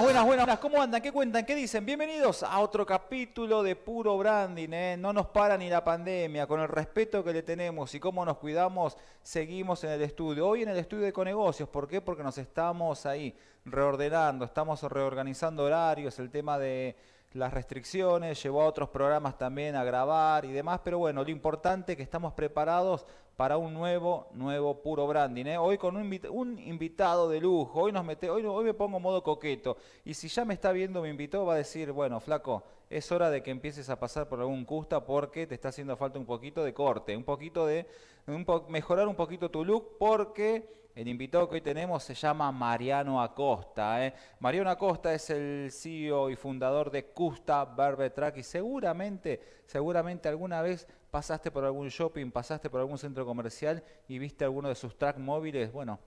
Buenas, buenas, buenas. ¿Cómo andan? ¿Qué cuentan? ¿Qué dicen? Bienvenidos a otro capítulo de Puro Branding. ¿eh? No nos para ni la pandemia. Con el respeto que le tenemos y cómo nos cuidamos, seguimos en el estudio. Hoy en el estudio de Conegocios. ¿Por qué? Porque nos estamos ahí reordenando, estamos reorganizando horarios, el tema de las restricciones, llevó a otros programas también a grabar y demás, pero bueno, lo importante es que estamos preparados para un nuevo, nuevo puro branding. ¿eh? Hoy con un, invitado de lujo, hoy, nos mete, hoy, hoy me pongo modo coqueto. Y si ya me está viendo, me invitó, va a decir, bueno, flaco, es hora de que empieces a pasar por algún custa porque te está haciendo falta un poquito de corte, un poquito de, un mejorar un poquito tu look porque el invitado que hoy tenemos se llama Mariano Acosta. ¿eh? Mariano Acosta es el CEO y fundador de Custa Barber Track y seguramente, seguramente alguna vez pasaste por algún shopping, pasaste por algún centro comercial y viste alguno de sus track móviles, bueno,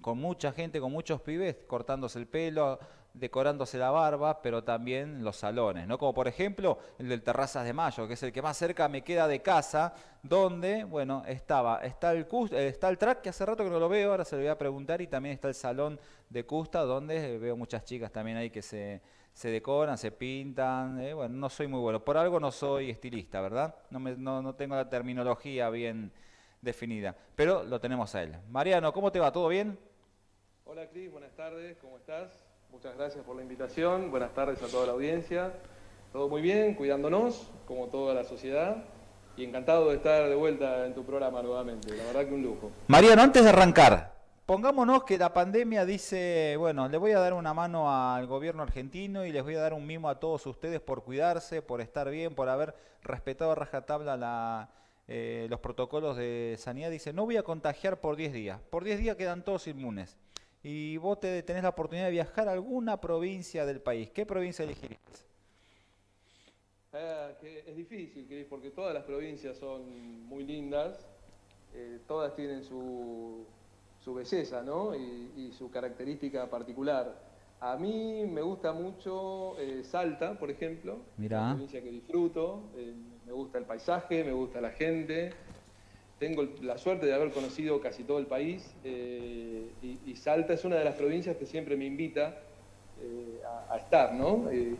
con mucha gente, con muchos pibes cortándose el pelo, decorándose la barba, pero también los salones, ¿no? Como por ejemplo el del Terrazas de Mayo, que es el que más cerca me queda de casa, donde, bueno, estaba, está el, eh, está el track, que hace rato que no lo veo, ahora se lo voy a preguntar, y también está el salón de Custa, donde veo muchas chicas también ahí que se, se decoran, se pintan, eh, bueno, no soy muy bueno, por algo no soy estilista, ¿verdad? No, me, no, no tengo la terminología bien definida, pero lo tenemos a él. Mariano, ¿cómo te va? ¿Todo bien? Hola Cris, buenas tardes, ¿cómo estás? Muchas gracias por la invitación. Buenas tardes a toda la audiencia. Todo muy bien, cuidándonos, como toda la sociedad. Y encantado de estar de vuelta en tu programa nuevamente. La verdad que un lujo. Mariano, antes de arrancar, pongámonos que la pandemia dice, bueno, le voy a dar una mano al gobierno argentino y les voy a dar un mimo a todos ustedes por cuidarse, por estar bien, por haber respetado a rajatabla la, eh, los protocolos de sanidad. Dice, no voy a contagiar por 10 días. Por 10 días quedan todos inmunes y vos te, tenés la oportunidad de viajar a alguna provincia del país, ¿qué provincia elegirías? Ah, es difícil, porque todas las provincias son muy lindas, eh, todas tienen su, su belleza ¿no? y, su característica particular. A mí me gusta mucho eh, Salta, por ejemplo, una provincia que disfruto, eh, me gusta el paisaje, me gusta la gente, tengo la suerte de haber conocido casi todo el país eh, y, Salta es una de las provincias que siempre me invita eh, a, estar ¿no? Eh,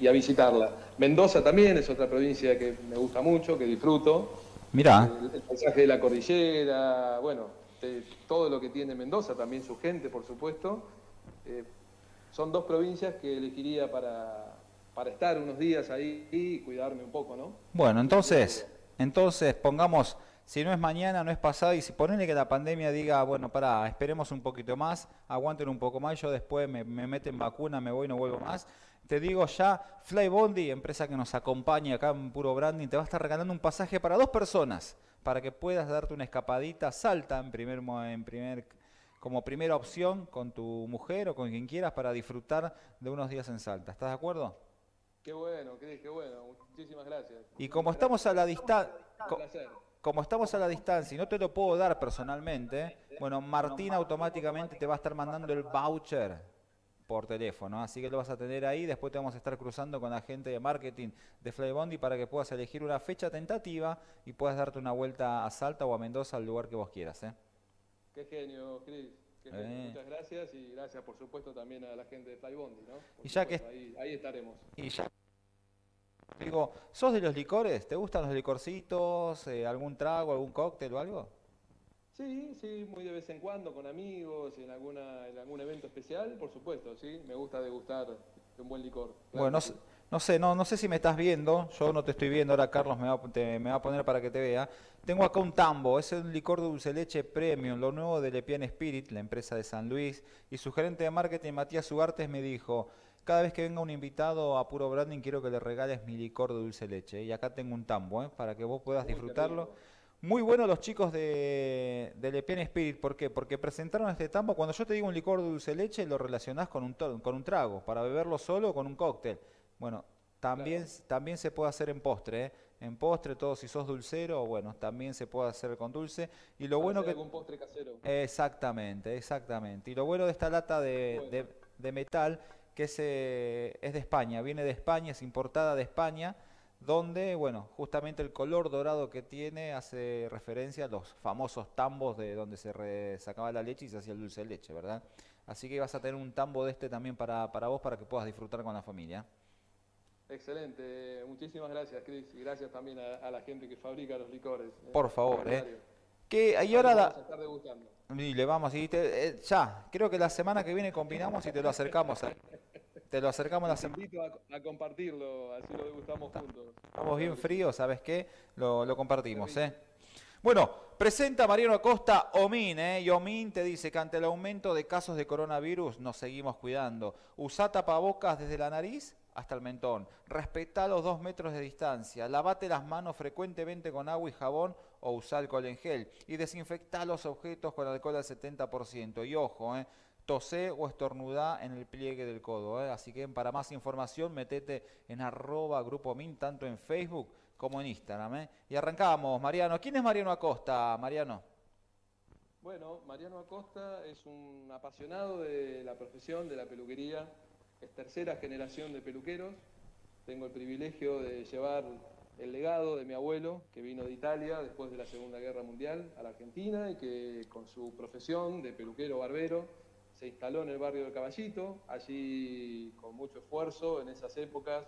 y, a visitarla. Mendoza también es otra provincia que me gusta mucho, que disfruto. Mira. El, paisaje de la cordillera, bueno, todo lo que tiene Mendoza, también su gente, por supuesto. son dos provincias que elegiría para, para estar unos días ahí y cuidarme un poco, ¿no? Bueno, entonces... Entonces, pongamos, si no es mañana, no es pasado, y si ponele que la pandemia diga, bueno, para, esperemos un poquito más, aguanten un poco más, yo después me, meten vacuna, me voy, no vuelvo más. Te digo ya, Flybondi, empresa que nos acompaña acá en Puro Branding, te va a estar regalando un pasaje para dos personas, para que puedas darte una escapadita, salta en primer, en primer como primera opción con tu mujer o con quien quieras para disfrutar de unos días en Salta. ¿Estás de acuerdo? Qué bueno, Cris, qué bueno. Muchísimas gracias. Y como estamos a la distancia, como estamos a la distancia y no te lo puedo dar personalmente, bueno, Martín automáticamente te va a estar mandando el voucher por teléfono, así que lo vas a tener ahí, después te vamos a estar cruzando con la gente de marketing de Flybondi para que puedas elegir una fecha tentativa y puedas darte una vuelta a Salta o a Mendoza, al lugar que vos quieras. ¿eh? Qué genio, Cris. Eh. Muchas gracias y gracias por supuesto también a la gente de Flybondi, ¿no? y ya que ahí, estaremos. Y ya digo, ¿sos de los licores? ¿Te gustan los licorcitos? Eh, ¿Algún trago, algún cóctel o algo? Sí, sí, muy de vez en cuando con amigos, en alguna en algún evento especial, por supuesto, sí, me gusta degustar un buen licor. bueno, no sé, no, no sé si me estás viendo, yo no te estoy viendo, ahora Carlos me va, me va a poner para que te vea. Tengo acá un tambo, es un licor de dulce leche premium, lo nuevo de Lepian Spirit, la empresa de San Luis, y su gerente de marketing, Matías Ugartes, me dijo, cada vez que venga un invitado a Puro Branding quiero que le regales mi licor de dulce leche. Y acá tengo un tambo, ¿eh? para que vos puedas disfrutarlo. Muy bueno los chicos de, de Lepian Spirit, ¿por qué? Porque presentaron este tambo, cuando yo te digo un licor de dulce leche, lo relacionás con un, con un trago, para beberlo solo o con un cóctel. Bueno, también, también se puede hacer en postre, ¿eh? En postre, todo si sos dulcero, bueno, también se puede hacer con dulce. Y lo bueno que... algún postre casero. Exactamente, exactamente. Y lo bueno de esta lata de, de, metal, que es, eh, es de España, viene de España, es importada de España, donde, bueno, justamente el color dorado que tiene hace referencia a los famosos tambos de donde se sacaba la leche y se hacía el dulce de leche, ¿verdad? Así que vas a tener un tambo de este también para, para vos, para que puedas disfrutar con la familia. Excelente, muchísimas gracias, Cris, y gracias también a, la gente que fabrica los licores. ¿eh? Por favor, ¿eh? Que, y ahora la... Y le vamos, y eh, ya, creo que la semana que viene combinamos y te lo acercamos. A... Te lo acercamos la semana. invito a, compartirlo, así lo degustamos juntos. Estamos bien fríos, ¿sabes qué? Lo, lo compartimos, ¿eh? Bueno, presenta Mariano Acosta Omin, ¿eh? Y Omin te dice que ante el aumento de casos de coronavirus nos seguimos cuidando. Usa tapabocas desde la nariz hasta el mentón. Respeta los dos metros de distancia. Lavate las manos frecuentemente con agua y jabón o usa alcohol en gel. Y desinfecta los objetos con alcohol al 70%. Y ojo, ¿eh? tosé o estornudá en el pliegue del codo. ¿eh? Así que para más información metete en arroba grupo min tanto en Facebook como en Instagram. ¿eh? Y arrancamos, Mariano. ¿Quién es Mariano Acosta, Mariano? Bueno, Mariano Acosta es un apasionado de la profesión de la peluquería, es tercera generación de peluqueros. Tengo el privilegio de llevar el legado de mi abuelo, que vino de Italia después de la Segunda Guerra Mundial a la Argentina y que con su profesión de peluquero barbero se instaló en el barrio del Caballito, allí con mucho esfuerzo en esas épocas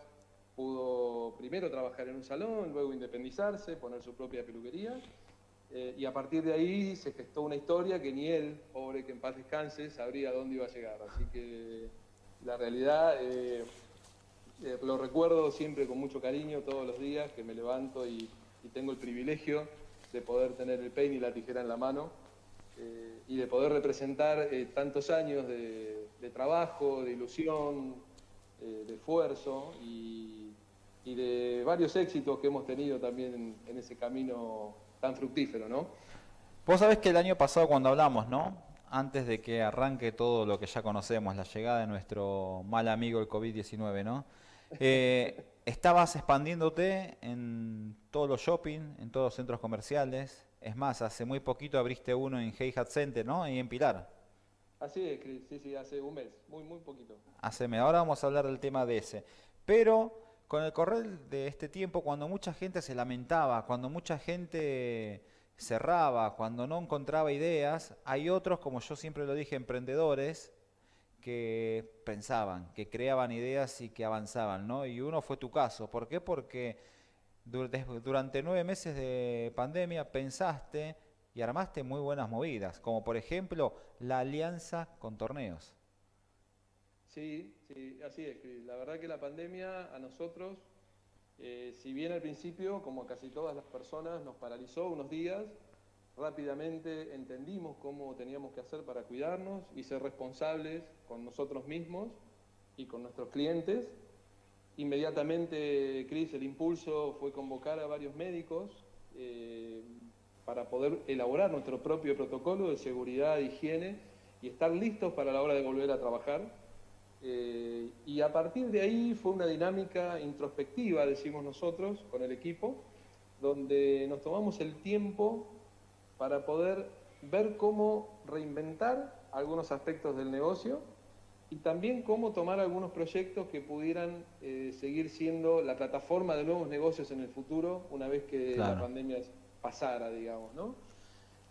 pudo primero trabajar en un salón, luego independizarse, poner su propia peluquería eh, y a partir de ahí se gestó una historia que ni él, pobre que en paz descanse, sabría dónde iba a llegar. Así que la realidad eh, eh, lo recuerdo siempre con mucho cariño todos los días que me levanto y, tengo el privilegio de poder tener el peine y la tijera en la mano eh, y de poder representar tantos años de, trabajo, de ilusión, de esfuerzo y, de varios éxitos que hemos tenido también en, ese camino tan fructífero, ¿no? Vos sabés que el año pasado cuando hablamos, ¿no? Antes de que arranque todo lo que ya conocemos, la llegada de nuestro mal amigo el COVID-19, ¿no? estabas expandiéndote en todos los shopping, en todos los centros comerciales, es más, hace muy poquito abriste uno en Hat Center, ¿no? Y en Pilar. Así es, Chris. Sí, sí, hace un mes. Muy, muy poquito. Hace mes. Ahora vamos a hablar del tema de ese. Pero con el correr de este tiempo, cuando mucha gente se lamentaba, cuando mucha gente cerraba, cuando no encontraba ideas, hay otros, como yo siempre lo dije, emprendedores que pensaban, que creaban ideas y que avanzaban, ¿no? Y uno fue tu caso. ¿Por qué? Porque durante nueve meses de pandemia pensaste y armaste muy buenas movidas, como por ejemplo la alianza con torneos. Sí, sí, así es, La verdad que la pandemia a nosotros, eh, si bien al principio, como casi todas las personas, nos paralizó unos días, rápidamente entendimos cómo teníamos que hacer para cuidarnos y ser responsables con nosotros mismos y con nuestros clientes Inmediatamente, Cris, el impulso fue convocar a varios médicos eh, para poder elaborar nuestro propio protocolo de seguridad e higiene y estar listos para la hora de volver a trabajar. Eh, y a partir de ahí fue una dinámica introspectiva, decimos nosotros, con el equipo, donde nos tomamos el tiempo para poder ver cómo reinventar algunos aspectos del negocio y también cómo tomar algunos proyectos que pudieran eh, seguir siendo la plataforma de nuevos negocios en el futuro una vez que la pandemia pasara, digamos, ¿no?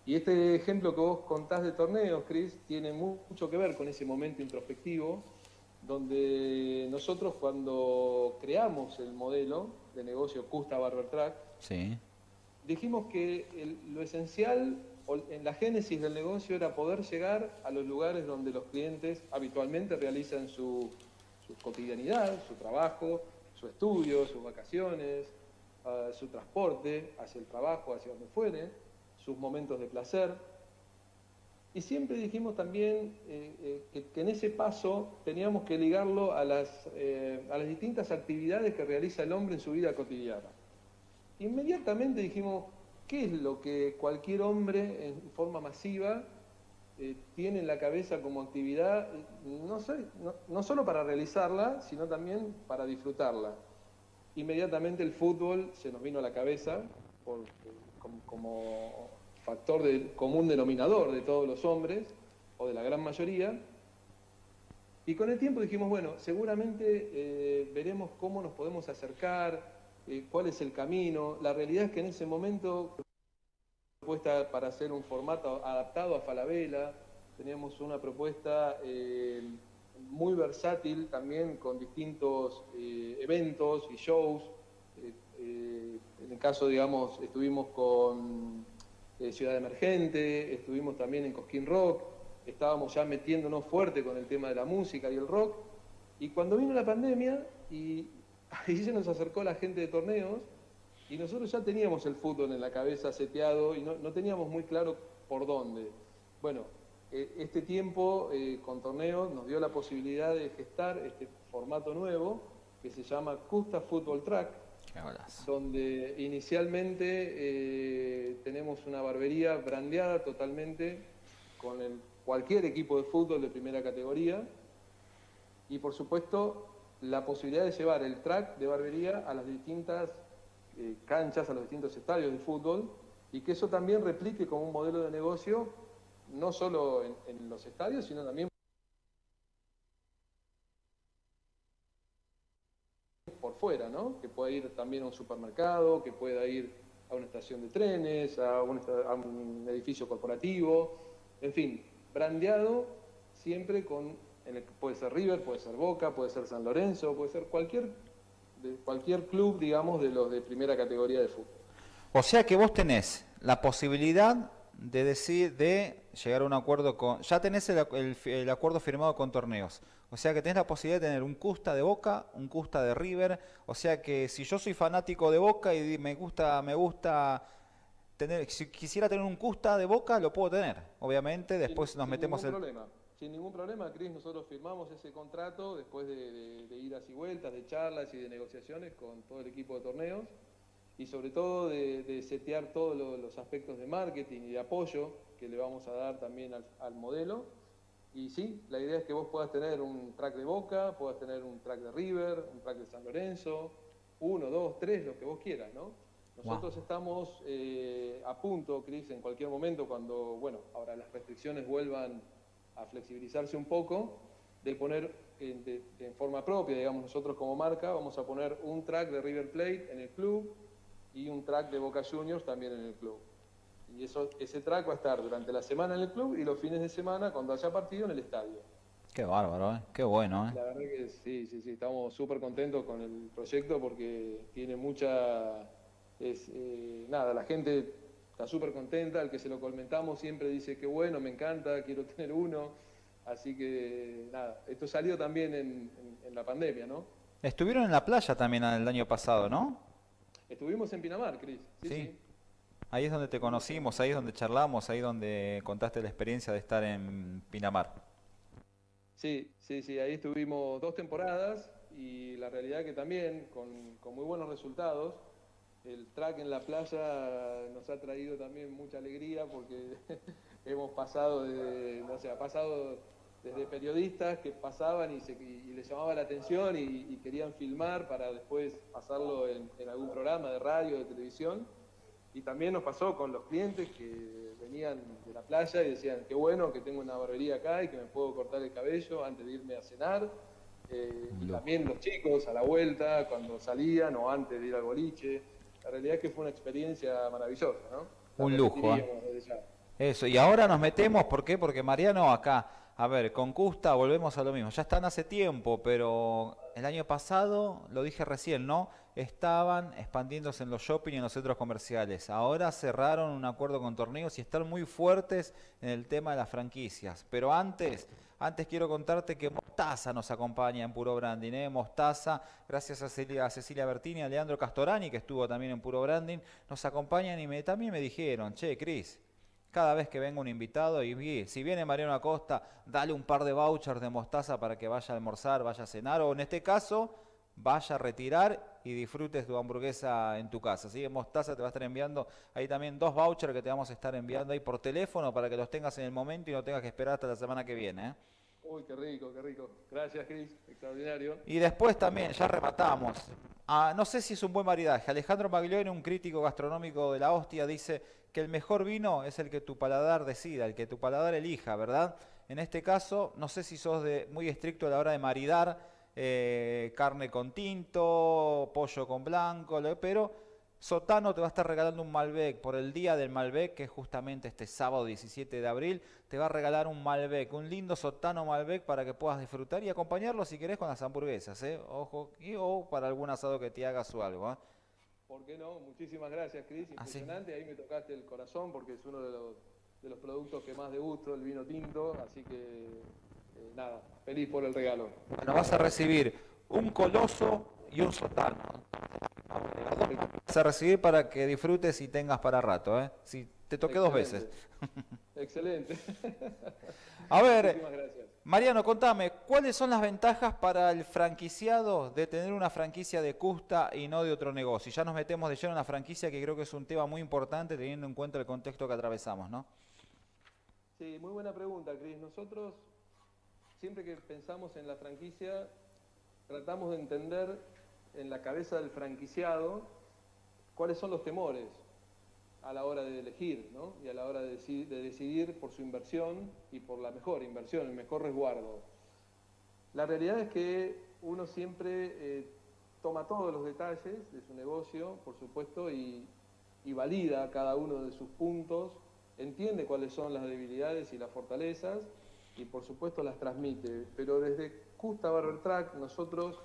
Y este ejemplo que vos contás de torneos, Chris, tiene mucho que ver con ese momento introspectivo, donde nosotros cuando creamos el modelo de negocio Custa Barber Track, dijimos que lo esencial en la génesis del negocio era poder llegar a los lugares donde los clientes habitualmente realizan su, cotidianidad, su trabajo, su estudio, sus vacaciones, ah, su transporte hacia el trabajo, hacia donde fuere, sus momentos de placer. Y siempre dijimos también eh, eh, que, en ese paso teníamos que ligarlo a las, eh, a las distintas actividades que realiza el hombre en su vida cotidiana. Inmediatamente dijimos, ¿Qué es lo que cualquier hombre en forma masiva tiene en la cabeza como actividad, no, sé, no, solo para realizarla, sino también para disfrutarla? Inmediatamente el fútbol se nos vino a la cabeza como, factor común denominador de todos los hombres, o de la gran mayoría, y con el tiempo dijimos, bueno, seguramente eh, veremos cómo nos podemos acercar eh, cuál es el camino. La realidad es que en ese momento, propuesta para hacer un formato adaptado a Falabella, teníamos una propuesta eh, muy versátil también con distintos eventos y shows. en el caso, digamos, estuvimos con Ciudad Emergente, estuvimos también en Cosquín Rock, estábamos ya metiéndonos fuerte con el tema de la música y el rock. Y cuando vino la pandemia, y ahí se nos acercó la gente de torneos, y nosotros ya teníamos el fútbol en la cabeza seteado y no, teníamos muy claro por dónde. Bueno, e, este tiempo eh, con torneos nos dio la posibilidad de gestar este formato nuevo que se llama Custa Football Track, donde inicialmente eh, tenemos una barbería brandeada totalmente con el cualquier equipo de fútbol de primera categoría y por supuesto la posibilidad de llevar el track de barbería a las distintas eh, canchas, a los distintos estadios de fútbol y que eso también replique como un modelo de negocio no solo en, los estadios, sino también por fuera, ¿no? Que pueda ir también a un supermercado, que pueda ir a una estación de trenes, a un edificio corporativo, en fin, brandeado siempre con, puede ser River, puede ser Boca, puede ser San Lorenzo, puede ser cualquier, de, cualquier club, digamos, de los de primera categoría de fútbol. O sea que vos tenés la posibilidad de decir, de llegar a un acuerdo con, ya tenés el, acuerdo firmado con torneos, o sea que tenés la posibilidad de tener un Custa de Boca, un Custa de River, o sea que si yo soy fanático de Boca y me gusta, me gusta si quisiera tener un Custa de Boca, lo puedo tener. Obviamente, después nos metemos sin Problema. Sin ningún problema, Cris, nosotros firmamos ese contrato después de, idas y vueltas, de charlas y de negociaciones con todo el equipo de torneos y sobre todo de, setear todos los aspectos de marketing y de apoyo que le vamos a dar también al, al, modelo. Y sí, la idea es que vos puedas tener un track de Boca, puedas tener un track de River, un track de San Lorenzo, uno, dos, tres, lo que vos quieras, ¿no? Nosotros estamos eh, a punto, Cris, en cualquier momento, cuando, bueno, ahora las restricciones vuelvan a flexibilizarse un poco, de poner en, forma propia, digamos, nosotros como marca, vamos a poner un track de River Plate en el club y un track de Boca Juniors también en el club. Y eso, ese track va a estar durante la semana en el club y los fines de semana, cuando haya partido, en el estadio. Qué bárbaro, ¿eh? qué bueno. ¿eh? La verdad que sí, sí, sí, estamos súper contentos con el proyecto porque tiene mucha es, eh, nada, la gente está súper contenta, el que se lo comentamos siempre dice que bueno, me encanta, quiero tener uno, así que nada, esto salió también en, la pandemia, ¿no? Estuvieron en la playa también el año pasado, ¿no? Estuvimos en Pinamar, Cris. Sí, Ahí es donde te conocimos, ahí es donde charlamos, ahí es donde contaste la experiencia de estar en Pinamar. Sí, sí, sí, ahí estuvimos dos temporadas y la realidad que también con, con muy buenos resultados el track en la playa nos ha traído también mucha alegría porque hemos pasado de, no sé, ha pasado desde periodistas que pasaban y, se, les llamaba la atención y, querían filmar para después pasarlo en, algún programa de radio, de televisión. Y también nos pasó con los clientes que venían de la playa y decían, qué bueno que tengo una barbería acá y que me puedo cortar el cabello antes de irme a cenar. Eh, y también los chicos a la vuelta, cuando salían o antes de ir al boliche la realidad es que fue una experiencia maravillosa, ¿no? Un lujo. ¿eh? Eso, y ahora nos metemos, ¿por qué? Porque Mariano acá, a ver, con Custa volvemos a lo mismo. Ya están hace tiempo, pero el año pasado, lo dije recién, ¿no? Estaban expandiéndose en los shopping y en los centros comerciales. Ahora cerraron un acuerdo con torneos y están muy fuertes en el tema de las franquicias. Pero antes antes quiero contarte que Mostaza nos acompaña en Puro Branding. ¿eh? Mostaza, gracias a Cecilia, a Cecilia Bertini, a Leandro Castorani, que estuvo también en Puro Branding, nos acompañan y me, también me dijeron, che, Cris, cada vez que venga un invitado y si viene Mariano Acosta, dale un par de vouchers de mostaza para que vaya a almorzar, vaya a cenar, o en este caso, vaya a retirar y disfrutes tu hamburguesa en tu casa. Así que Mostaza te va a estar enviando ahí también dos vouchers que te vamos a estar enviando ahí por teléfono para que los tengas en el momento y no tengas que esperar hasta la semana que viene. ¿eh? Uy, qué rico, qué rico. Gracias, Cris. Extraordinario. Y después también, ya rematamos. Ah, no sé si es un buen maridaje. Alejandro Maglione, un crítico gastronómico de la hostia, dice que el mejor vino es el que tu paladar decida, el que tu paladar elija, ¿verdad? En este caso, no sé si sos de, muy estricto a la hora de maridar eh, carne con tinto, pollo con blanco, pero Sotano te va a estar regalando un Malbec por el día del Malbec, que es justamente este sábado 17 de abril. Te va a regalar un Malbec, un lindo Sotano Malbec para que puedas disfrutar y acompañarlo si querés con las hamburguesas, ¿eh? Ojo, y, o para algún asado que te hagas o algo, ¿eh? ¿Por qué no? Muchísimas gracias, Cris. Ah, Impresionante. Ahí me tocaste el corazón porque es uno de los, de los productos que más degusto, el vino tinto. Así que, eh, nada, feliz por el regalo. Bueno, vas a recibir un coloso y un sotano vas a recibir para que disfrutes y tengas para rato. ¿eh? Si te toqué dos veces. Excelente. A ver, Mariano, contame, ¿cuáles son las ventajas para el franquiciado de tener una franquicia de Custa y no de otro negocio? Ya nos metemos de lleno en la franquicia, que creo que es un tema muy importante teniendo en cuenta el contexto que atravesamos, ¿no? Sí, muy buena pregunta, Cris. Nosotros, siempre que pensamos en la franquicia, tratamos de entender en la cabeza del franquiciado cuáles son los temores a la hora de elegir ¿no? y a la hora de decidir, por su inversión y por la mejor inversión, el mejor resguardo. La realidad es que uno siempre eh, toma todos los detalles de su negocio, por supuesto, y, y valida cada uno de sus puntos, entiende cuáles son las debilidades y las fortalezas y por supuesto las transmite. Pero desde Custa Barber Track nosotros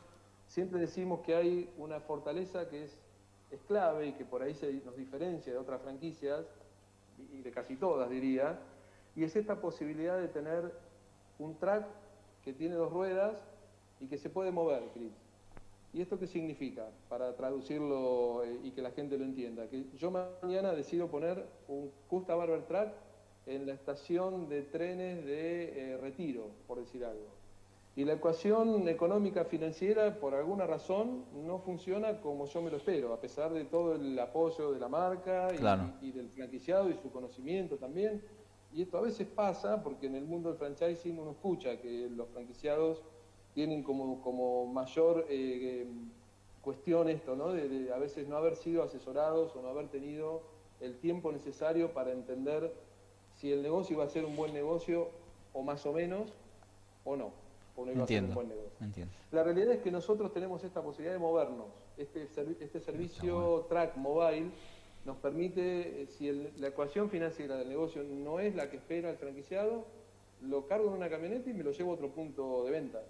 siempre decimos que hay una fortaleza que es, clave y que por ahí se nos diferencia de otras franquicias, y de casi todas diría, y es esta posibilidad de tener un track que tiene dos ruedas y que se puede mover, Chris. ¿Y esto qué significa? Para traducirlo eh, y que la gente lo entienda. Que yo mañana decido poner un Custa Barber Track en la estación de trenes de eh, retiro, por decir algo. Y la ecuación económica financiera, por alguna razón, no funciona como yo me lo espero, a pesar de todo el apoyo de la marca y, del franquiciado y su conocimiento también. Y esto a veces pasa porque en el mundo del franchising uno escucha que los franquiciados tienen como, como mayor eh, cuestión esto, ¿no? De, a veces no haber sido asesorados o no haber tenido el tiempo necesario para entender si el negocio iba a ser un buen negocio o más o menos o no entiendo, La realidad es que nosotros tenemos esta posibilidad de movernos. Este, este servicio Track Mobile nos permite, eh, si la ecuación financiera del negocio no es la que espera el franquiciado, lo cargo en una camioneta y me lo llevo a otro punto de venta.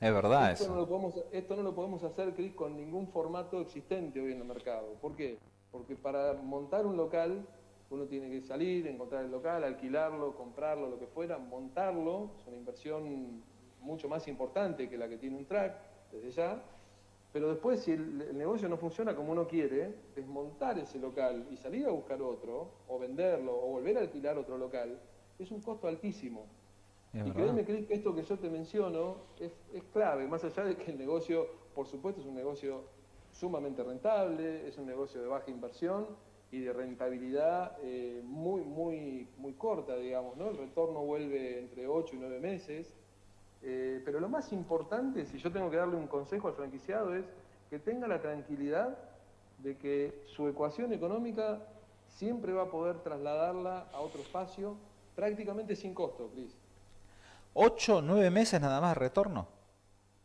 Es verdad esto No lo podemos, esto no lo podemos hacer, Chris, con ningún formato existente hoy en el mercado. ¿Por qué? Porque para montar un local uno tiene que salir, encontrar el local, alquilarlo, comprarlo, lo que fuera, montarlo, es una inversión mucho más importante que la que tiene un track, desde ya, pero después si el, negocio no funciona como uno quiere, desmontar ese local y salir a buscar otro, o venderlo, o volver a alquilar otro local, es un costo altísimo. y créeme, que esto que yo te menciono es, clave, más allá de que el negocio, por supuesto, es un negocio sumamente rentable, es un negocio de baja inversión y de rentabilidad eh, muy, muy, muy corta, digamos, ¿no? El retorno vuelve entre 8 y 9 meses. Eh, pero lo más importante, si yo tengo que darle un consejo al franquiciado, es que tenga la tranquilidad de que su ecuación económica siempre va a poder trasladarla a otro espacio prácticamente sin costo, Cris. ¿Ocho, nueve meses nada más retorno?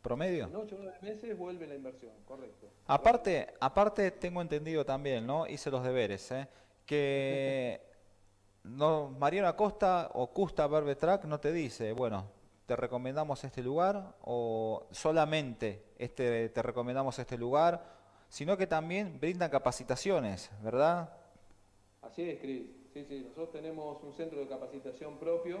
¿Promedio? En ocho, nueve meses vuelve la inversión, correcto. Aparte, aparte tengo entendido también, ¿no? Hice los deberes, ¿eh? Que no, Mariano Acosta o Custa Barbetrack no te dice, bueno, te recomendamos este lugar o solamente este, te recomendamos este lugar, sino que también brindan capacitaciones, ¿verdad? Así es, Cris. Sí, sí, nosotros tenemos un centro de capacitación propio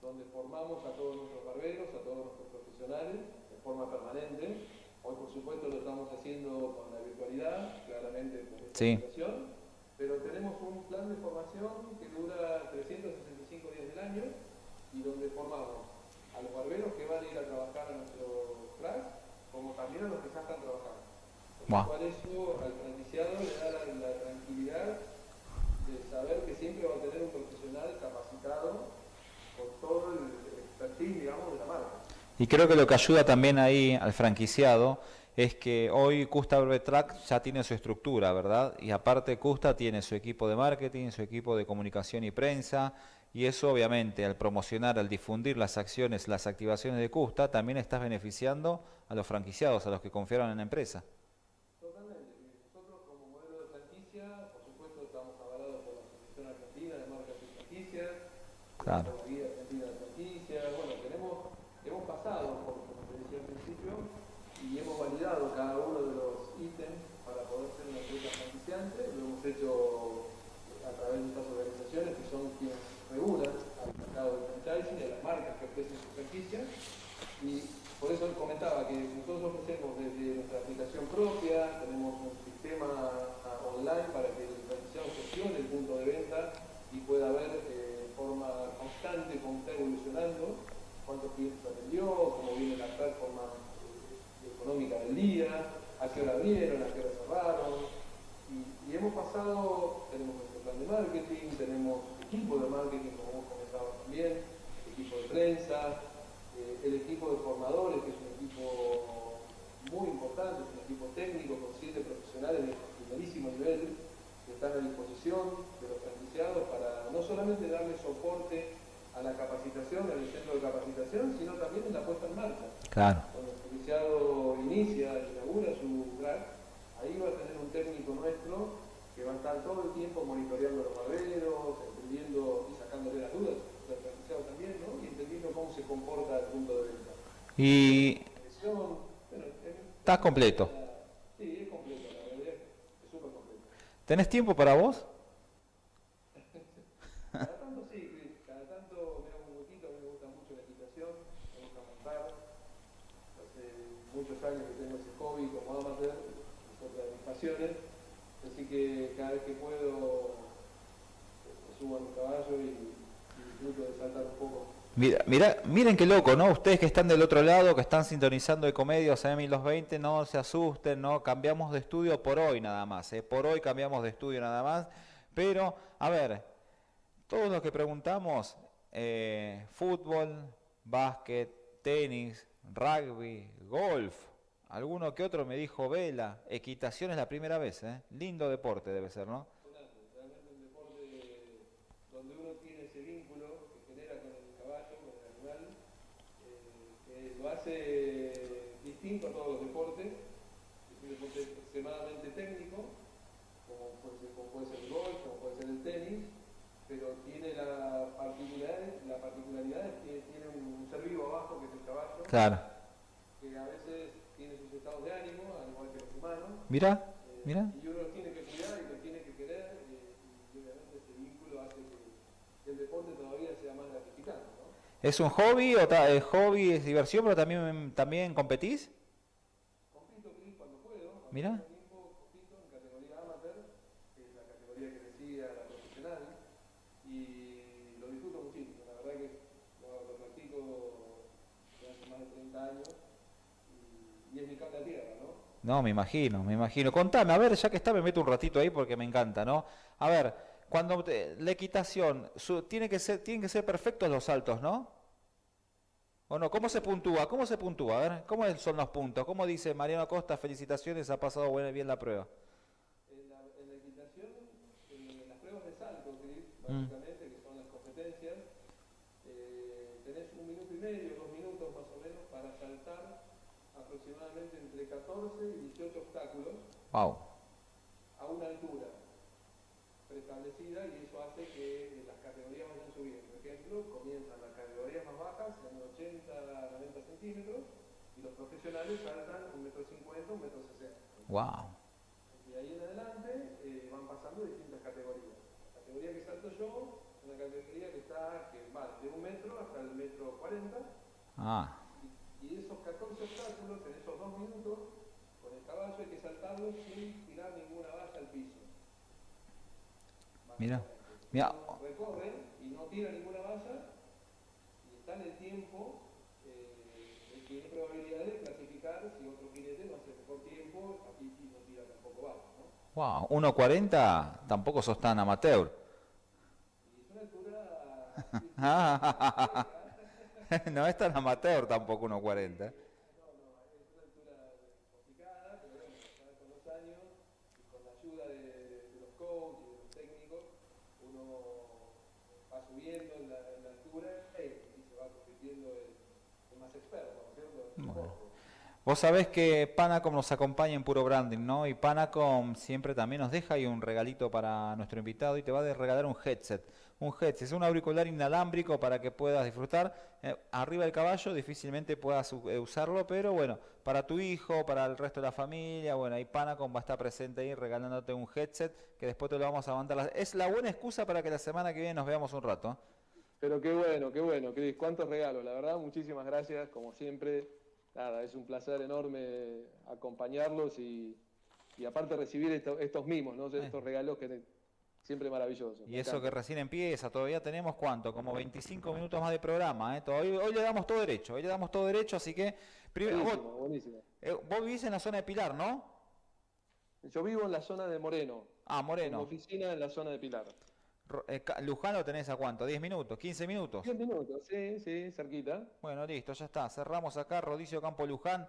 donde formamos a todos nuestros barberos, a todos nuestros profesionales de forma permanente. Hoy, por supuesto, lo estamos haciendo con la virtualidad, claramente con esta sí. pero tenemos un plan de formación que dura 365 días del año y donde formamos a los barberos que van a ir a trabajar a nuestro class, como también a los que ya están trabajando. Por eso al franquiciado le da la, tranquilidad de saber que siempre va a tener un profesional capacitado con todo el, expertise, digamos, de la marca. Y creo que lo que ayuda también ahí al franquiciado es que hoy Custa Track ya tiene su estructura, ¿verdad? Y aparte Custa tiene su equipo de marketing, su equipo de comunicación y prensa, Y eso obviamente al promocionar, al difundir las acciones, las activaciones de Custa, también estás beneficiando a los franquiciados, a los que confiaron en la empresa. Totalmente. Nosotros como modelo de franquicia, por supuesto estamos avalados por la Asociación Argentina de Marcas y Franquicias, Claro. por la Guía Argentina de Franquicias. Bueno, tenemos, hemos pasado, por, como te decía al principio, y hemos validado cada uno de los ítems para poder ser una empresa franquiciante. Lo hemos hecho a través de estas organizaciones que son quienes a las marcas que ofrecen sus franquicias. Y por eso comentaba que nosotros ofrecemos desde nuestra aplicación propia, tenemos un sistema ah, online para que el franquiciado gestione el punto de venta y pueda ver eh, de forma constante cómo está evolucionando, cuántos clientes atendió, cómo viene la performance eh, económica del día, a qué hora abrieron, a qué hora cerraron. Y, y hemos pasado, tenemos nuestro plan de marketing, tenemos equipo de marketing, como vos comentabas también, de prensa, eh, el equipo de formadores, que es un equipo muy importante, es un equipo técnico con siete profesionales de primerísimo nivel que están a disposición de los franquiciados para no solamente darle soporte a la capacitación, al centro de capacitación, sino también en la puesta en marcha. Claro. Cuando el franquiciado inicia, inaugura su crack, ahí va a tener un técnico nuestro que va a estar todo el tiempo monitoreando los barberos, entendiendo y sacándole las dudas del franquiciado también, ¿no? Y entendiendo cómo se comporta el punto de venta. Y Presión, bueno, es- estás completo. Sí, es completo, la verdad es súper completo. ¿Tenés tiempo para vos? Cada tanto sí, cada tanto me hago un mí me gusta mucho la equitación, me gusta montar. Hace muchos años que tengo ese hobby como amateur, es otra de mis pasiones. Así que cada vez que puedo, me subo a mi caballo y, y disfruto de saltar un poco. Mira, mira, miren qué loco, ¿no? Ustedes que están del otro lado, que están sintonizando Ecomedios AM 20, no se asusten, ¿no? Cambiamos de estudio por hoy nada más, ¿eh? Por hoy cambiamos de estudio nada más. Pero, a ver, todos los que preguntamos, eh, fútbol, básquet, tenis, rugby, golf, alguno que otro me dijo vela, equitación es la primera vez, ¿eh? Lindo deporte debe ser, ¿no? Impresionante, realmente un deporte donde uno tiene ese vínculo que genera con el caballo, con el animal, eh, que lo hace distinto a todos los deportes. Es un deporte extremadamente técnico, como puede ser, como puede ser el golf, como puede ser el tenis, pero tiene la particularidad, la particularidad es que tiene un ser vivo abajo que es el caballo, Claro. que a veces tiene sus estados de ánimo, al igual que los humanos. Mira, Eh, mira. Y uno los tiene que cuidar y los tiene que querer, eh, y obviamente ese vínculo hace que el deporte todavía sea más gratificante. ¿no? ¿Es un hobby o es hobby, es diversión, pero también, también competís? Profesional, y lo disfruto. La verdad que lo, practico más de 30 años y, es mi tierra, ¿no? No, me imagino, me imagino. Contame, a ver, ya que está, me meto un ratito ahí porque me encanta, ¿no? A ver, cuando te- la equitación, su- tiene que ser, tienen que ser perfectos los saltos, ¿no? ¿O no? ¿Cómo se puntúa? ¿Cómo se puntúa? A ver, ¿cómo son los puntos? ¿Cómo dice Mariano Acosta? Felicitaciones, ha pasado bien la prueba. En la, en la equitación, en las pruebas de salto, Mm. básicamente, que son las competencias, eh, tenés un minuto y medio, dos minutos más o menos, para saltar aproximadamente entre 14 y 18 obstáculos Wow. a una altura preestablecida y eso hace que las categorías vayan subiendo. Ejemplo, comienzan las categorías más bajas en 80 a 90 centímetros y los profesionales saltan un metro 50, un metro 60. Wow. Y de ahí en adelante eh, van pasando distintas categorías. La categoría que salto yo es una categoría que está que va de un metro hasta el metro 40 Ah, y, y esos 14 obstáculos en esos dos minutos con el caballo hay que saltarlos sin tirar ninguna valla al piso. Mira, Básicamente. mira. Uno recorre y no tira ninguna valla y está en el tiempo eh, el que tiene probabilidad de clasificar si otro jinete no hace mejor tiempo y no tira tampoco valla. ¿no? wow. 1.40 tampoco sos tan amateur. Y es una altura. No es tan amateur tampoco 1.40. No, no, es una altura complicada, pero bueno, ya con los años y con la ayuda de, de los coaches y de los técnicos, uno paso subiendo en la, altura y, se va compitiendo el, más experto, ¿no es cierto? Vos sabés que Panacom nos acompaña en Puro Branding, ¿no? Y Panacom siempre también nos deja ahí un regalito para nuestro invitado y te va a regalar un headset. Un headset, es un auricular inalámbrico para que puedas disfrutar. Eh, arriba del caballo difícilmente puedas eh, usarlo, pero bueno, para tu hijo, para el resto de la familia, bueno, ahí Panacom va a estar presente ahí regalándote un headset que después te lo vamos a mandar. Es la buena excusa para que la semana que viene nos veamos un rato. Pero qué bueno, qué bueno, Cris, cuántos regalos, la verdad, muchísimas gracias, como siempre nada, es un placer enorme acompañarlos y, aparte recibir estos mimos, ¿no? estos regalos que siempre maravillosos. Y eso que recién empieza, todavía tenemos cuánto, como 25 minutos más de programa, ¿eh? Todavía, hoy le damos todo derecho, hoy le damos todo derecho, así que... Primero, buenísimo, eh, vos, vivís en la zona de Pilar, ¿no? Yo vivo en la zona de Moreno. Ah, Moreno. oficina en la zona de Pilar. Eh, Luján lo tenés a cuánto, 10 minutos, 15 minutos. 10 minutos, sí, sí, cerquita. Bueno, listo, ya está. Cerramos acá, Rodicio Campo Luján.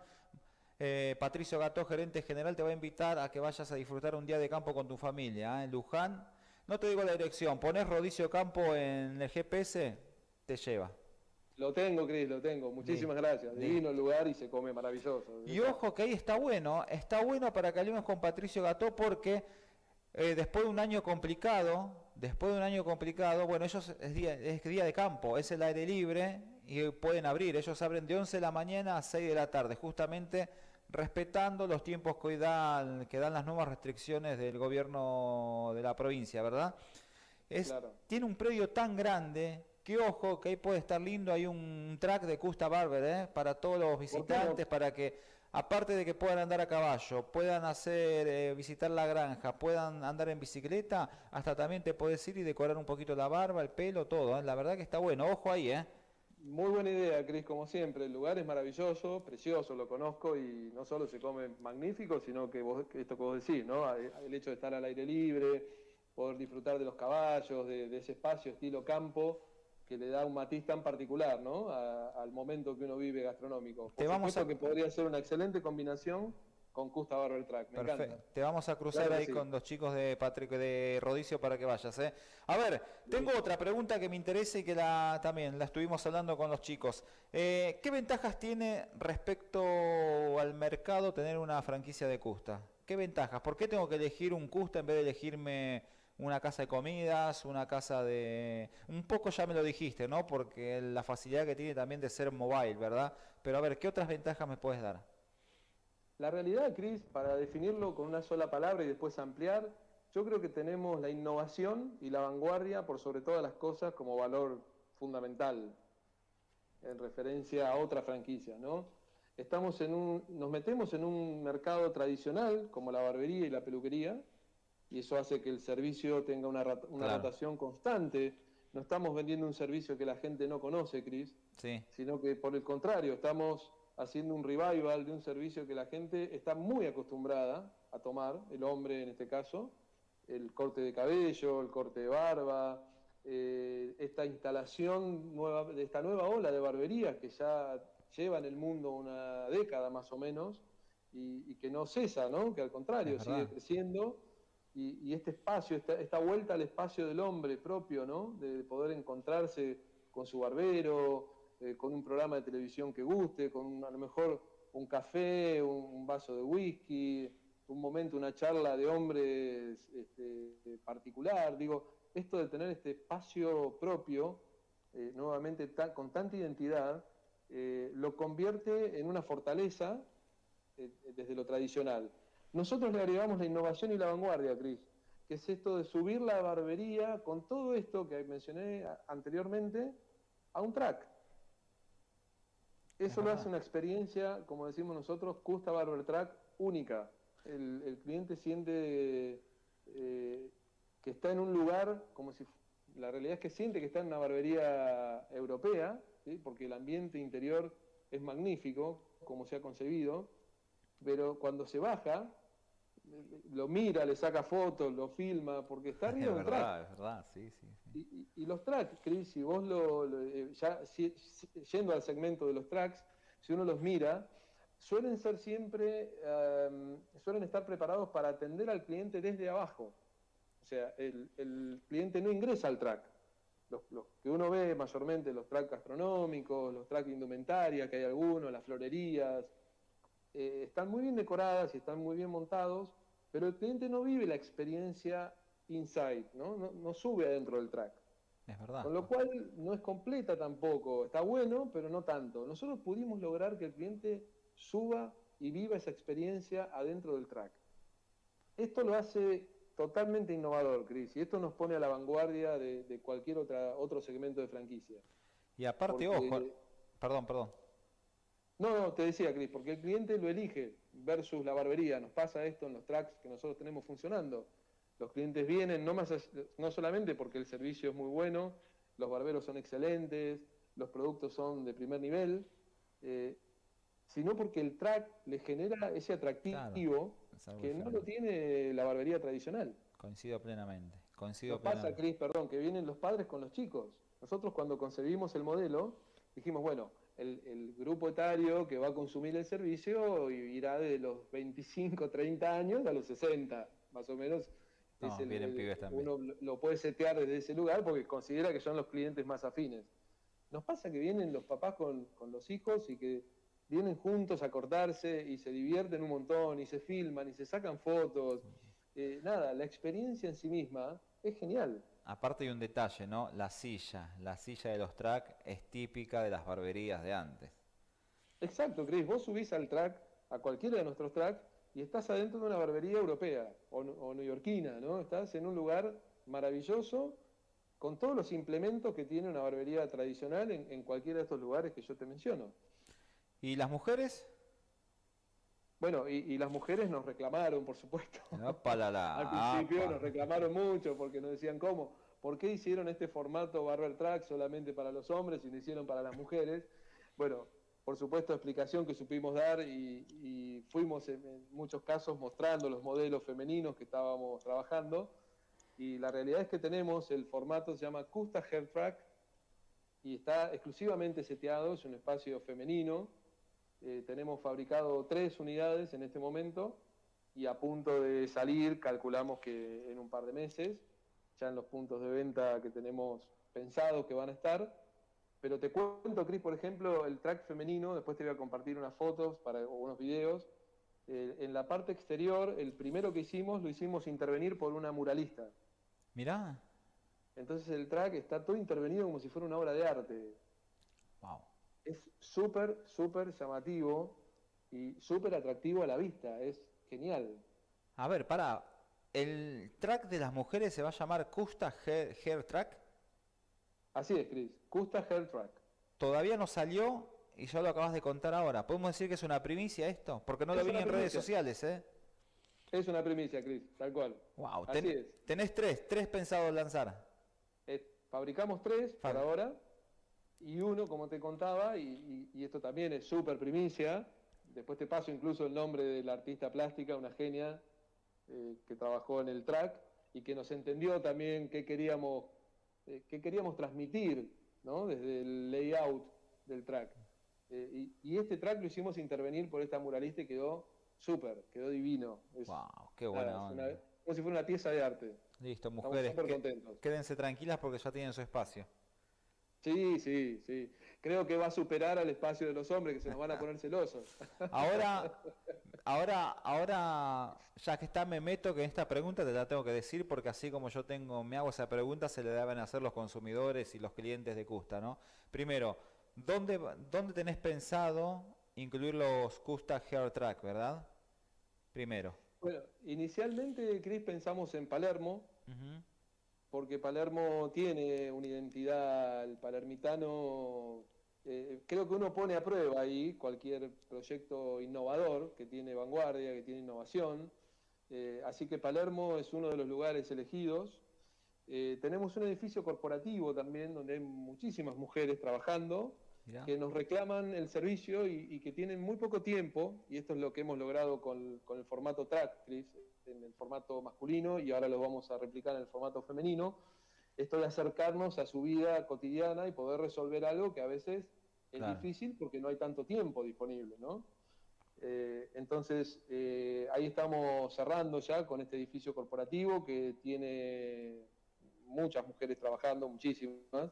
Eh, Patricio Gato, gerente general, te va a invitar a que vayas a disfrutar un día de campo con tu familia. ¿eh? En Luján, no te digo la dirección, pones Rodicio Campo en el GPS, te lleva. Lo tengo, Cris, lo tengo. Muchísimas gracias. Divino el lugar y se come maravilloso. Y ojo que ahí está bueno, está bueno para que hablemos con Patricio Gato porque después de un año complicado, después de un año complicado, bueno, ellos es día, es día de campo, es el aire libre y pueden abrir. Ellos abren de 11 de la mañana a 6 de la tarde, justamente respetando los tiempos que dan, que dan las nuevas restricciones del gobierno de la provincia, ¿verdad? Es, Tiene un predio tan grande que ojo, que ahí puede estar lindo, hay un track de Custa Barber, ¿eh? para todos los visitantes, para que aparte de que puedan andar a caballo, puedan hacer, eh, visitar la granja, puedan andar en bicicleta, hasta también te puedes ir y decorar un poquito la barba, el pelo, todo. ¿eh? La verdad que está bueno, ojo ahí, ¿eh? Muy buena idea, Cris, como siempre. El lugar es maravilloso, precioso, lo conozco y no solo se come magnífico, sino que vos, esto que vos decís, ¿no? El hecho de estar al aire libre, poder disfrutar de los caballos, de ese espacio estilo campo, que le da un matiz tan particular ¿no? al momento que uno vive gastronómico. Te vamos a... que podría ser una excelente combinación con Custa Barber Track. Me Perfecto. Te vamos a cruzar ahí con los chicos de Patrick de Rodicio para que vayas. ¿eh? A ver, tengo otra pregunta que me interesa y que la también la estuvimos hablando con los chicos. Eh, ¿Qué ventajas tiene respecto al mercado tener una franquicia de Custa? ¿Qué ventajas? ¿Por qué tengo que elegir un Custa en vez de elegirme una casa de comidas, una casa de... Un poco ya me lo dijiste, ¿no? Porque la facilidad que tiene también de ser mobile, ¿verdad? Pero a ver, ¿qué otras ventajas me puedes dar? La realidad, Cris, para definirlo con una sola palabra y después ampliar, yo creo que tenemos la innovación y la vanguardia por sobre todas las cosas como valor fundamental en referencia a otra franquicia, ¿no? Estamos en un, nos metemos en un mercado tradicional como la barbería y la peluquería, y eso hace que el servicio tenga una, una rotación constante. No estamos vendiendo un servicio que la gente no conoce, Cris, sino que por el contrario, estamos haciendo un revival de un servicio que la gente está muy acostumbrada a tomar, el hombre en este caso, el corte de cabello, el corte de barba, eh, esta instalación nueva, de esta nueva ola de barberías que ya lleva en el mundo una década más o menos y, que no cesa, ¿no? que al contrario sigue creciendo y, este espacio, esta, vuelta al espacio del hombre propio, ¿no? De poder encontrarse con su barbero, eh, con un programa de televisión que guste, con a lo mejor un café, un, vaso de whisky, un momento, una charla de hombres este, particular. Digo, esto de tener este espacio propio, eh, nuevamente con tanta identidad, eh, lo convierte en una fortaleza desde lo tradicional. Nosotros le agregamos la innovación y la vanguardia, Cris, que es esto de subir la barbería con todo esto que mencioné anteriormente a un track. Eso lo hace una experiencia, como decimos nosotros, Custa Barber Track única. El, cliente siente eh, que está en un lugar, como si la realidad es que siente que está en una barbería europea, porque el ambiente interior es magnífico, como se ha concebido, pero cuando se baja, lo mira, le saca fotos, lo filma, porque está arriba del track. Es verdad, sí, sí. Y, los tracks, Chris, si vos lo, eh, ya yendo al segmento de los tracks, si uno los mira, suelen ser siempre, em, suelen estar preparados para atender al cliente desde abajo. O sea, el, cliente no ingresa al track. los, que uno ve mayormente, los tracks gastronómicos, los tracks de indumentaria, que hay algunos, las florerías, eh, están muy bien decoradas y están muy bien montados, pero el cliente no vive la experiencia inside, ¿no? No, sube adentro del track. Es verdad. Con lo cual no es completa tampoco. Está bueno, pero no tanto. Nosotros pudimos lograr que el cliente suba y viva esa experiencia adentro del track. Esto lo hace totalmente innovador, Cris, y esto nos pone a la vanguardia de, cualquier otra, otro segmento de franquicia. Y aparte, ojo, perdón, perdón. No, no, te decía, Cris, porque el cliente lo elige versus la barbería. Nos pasa esto en los tracks que nosotros tenemos funcionando. Los clientes vienen no, más, no solamente porque el servicio es muy bueno, los barberos son excelentes, los productos son de primer nivel, eh, sino porque el track le genera ese atractivo que no lo tiene la barbería tradicional. Coincido plenamente. Coincido Nos pasa, Cris, perdón, que vienen los padres con los chicos. Nosotros cuando concebimos el modelo, dijimos, bueno, el, grupo etario que va a consumir el servicio irá de los 25, 30 años a los 60, más o menos. uno lo puede setear desde ese lugar porque considera que son los clientes más afines. Nos pasa que vienen los papás con, con los hijos y que vienen juntos a cortarse y se divierten un montón y se filman y se sacan fotos. Eh, nada, la experiencia en sí misma es genial. Aparte hay un detalle, ¿no? La silla, la silla de los track es típica de las barberías de antes. Exacto, Chris, vos subís al track, a cualquiera de nuestros tracks, y estás adentro de una barbería europea o, o neoyorquina, ¿no? Estás en un lugar maravilloso con todos los implementos que tiene una barbería tradicional en, en cualquiera de estos lugares que yo te menciono. ¿Y las mujeres? Bueno, y, las mujeres nos reclamaron, por supuesto. Al principio nos reclamaron mucho porque nos decían, ¿cómo? ¿Por qué hicieron este formato Barber Track solamente para los hombres y no hicieron para las mujeres? Bueno, por supuesto, explicación que supimos dar y, fuimos en, muchos casos mostrando los modelos femeninos que estábamos trabajando. Y la realidad es que tenemos el formato, se llama Custa Hair Track, y está exclusivamente seteado, es un espacio femenino eh, tenemos fabricado tres unidades en este momento y a punto de salir, calculamos que en un par de meses, ya en los puntos de venta que tenemos pensados que van a estar. Pero te cuento, Cris, por ejemplo, el track femenino, después te voy a compartir unas fotos para, o unos videos. Eh, en la parte exterior, el primero que hicimos lo hicimos intervenir por una muralista. Mirá. Entonces el track está todo intervenido como si fuera una obra de arte. Wow es súper, súper llamativo y súper atractivo a la vista, es genial. A ver, para, ¿el track de las mujeres se va a llamar Custa Hair, Track? Así es, Chris, Custa Hair Track. Todavía no salió y ya lo acabas de contar ahora. ¿Podemos decir que es una primicia esto? Porque no lo vi en redes sociales, ¿eh? Es una primicia, Chris, tal cual. Wow, tenés tres, tres pensados lanzar. Eh, fabricamos tres para ahora y uno, como te contaba, y, esto también es súper primicia, después te paso incluso el nombre de la artista plástica, una genia eh, que trabajó en el track y que nos entendió también qué queríamos, eh, qué queríamos transmitir ¿no? desde el layout del track. Eh, y, este track lo hicimos intervenir por esta muralista y quedó súper, quedó divino. ¡Wow! ¡Qué buena como si fuera una pieza de arte. Listo, mujeres, quédense tranquilas porque ya tienen su espacio. Sí, sí, sí. Creo que va a superar al espacio de los hombres que se nos van a poner celosos. Ahora, ahora, ahora, ya que está, me meto que en esta pregunta te la tengo que decir porque así como yo tengo, me hago esa pregunta, se le deben hacer los consumidores y los clientes de Custa, ¿no? Primero, ¿dónde, dónde tenés pensado incluir los Custa Hair Track, verdad? Primero. Bueno, inicialmente, Chris, pensamos en Palermo porque Palermo tiene una identidad, el palermitano, eh, creo que uno pone a prueba ahí cualquier proyecto innovador que tiene vanguardia, que tiene innovación, eh, así que Palermo es uno de los lugares elegidos. Eh, tenemos un edificio corporativo también donde hay muchísimas mujeres trabajando que nos reclaman el servicio y, que tienen muy poco tiempo, y esto es lo que hemos logrado con, con el formato Track, Chris, en el formato masculino y ahora lo vamos a replicar en el formato femenino, esto de acercarnos a su vida cotidiana y poder resolver algo que a veces es difícil porque no hay tanto tiempo disponible, ¿no? Eh, entonces, eh, ahí estamos cerrando ya con este edificio corporativo que tiene muchas mujeres trabajando, muchísimas.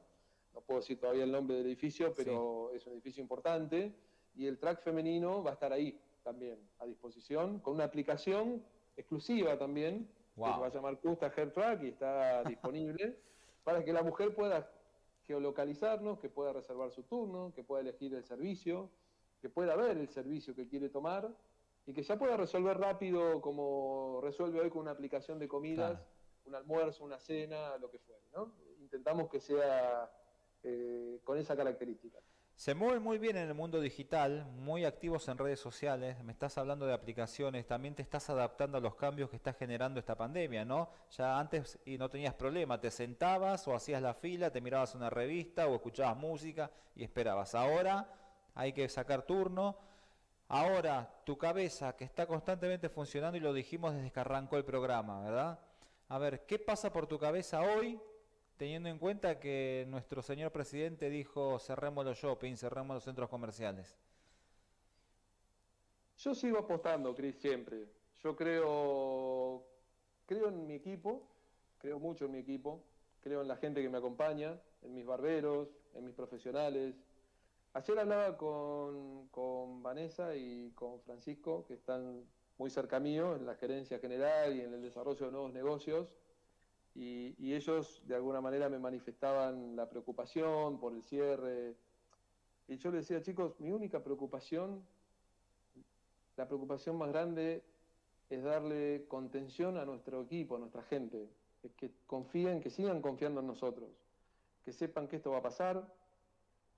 No puedo decir todavía el nombre del edificio, pero es un edificio importante. Y el track femenino va a estar ahí también, a disposición, con una aplicación exclusiva también, que se va a llamar Custa Hair Track y está disponible, para que la mujer pueda geolocalizarnos, que pueda reservar su turno, que pueda elegir el servicio, que pueda ver el servicio que quiere tomar y que ya pueda resolver rápido como resuelve hoy con una aplicación de comidas, un almuerzo, una cena, lo que fuere. ¿no? Intentamos que sea eh, con esa característica. Se mueven muy bien en el mundo digital, muy activos en redes sociales, me estás hablando de aplicaciones, también te estás adaptando a los cambios que está generando esta pandemia, ¿no? Ya antes y no tenías problema, te sentabas o hacías la fila, te mirabas una revista o escuchabas música y esperabas. Ahora hay que sacar turno. Ahora tu cabeza que está constantemente funcionando y lo dijimos desde que arrancó el programa, ¿verdad? A ver, ¿qué pasa por tu cabeza hoy teniendo en cuenta que nuestro señor presidente dijo cerremos los shopping, cerremos los centros comerciales? Yo sigo apostando, Cris, siempre. Yo creo, creo en mi equipo, creo mucho en mi equipo, creo en la gente que me acompaña, en mis barberos, en mis profesionales. Ayer hablaba con, con Vanessa y con Francisco, que están muy cerca mío en la gerencia general y en el desarrollo de nuevos negocios y, ellos de alguna manera me manifestaban la preocupación por el cierre. Y yo les decía, chicos, mi única preocupación, la preocupación más grande es darle contención a nuestro equipo, a nuestra gente, que confíen, que sigan confiando en nosotros, que sepan que esto va a pasar,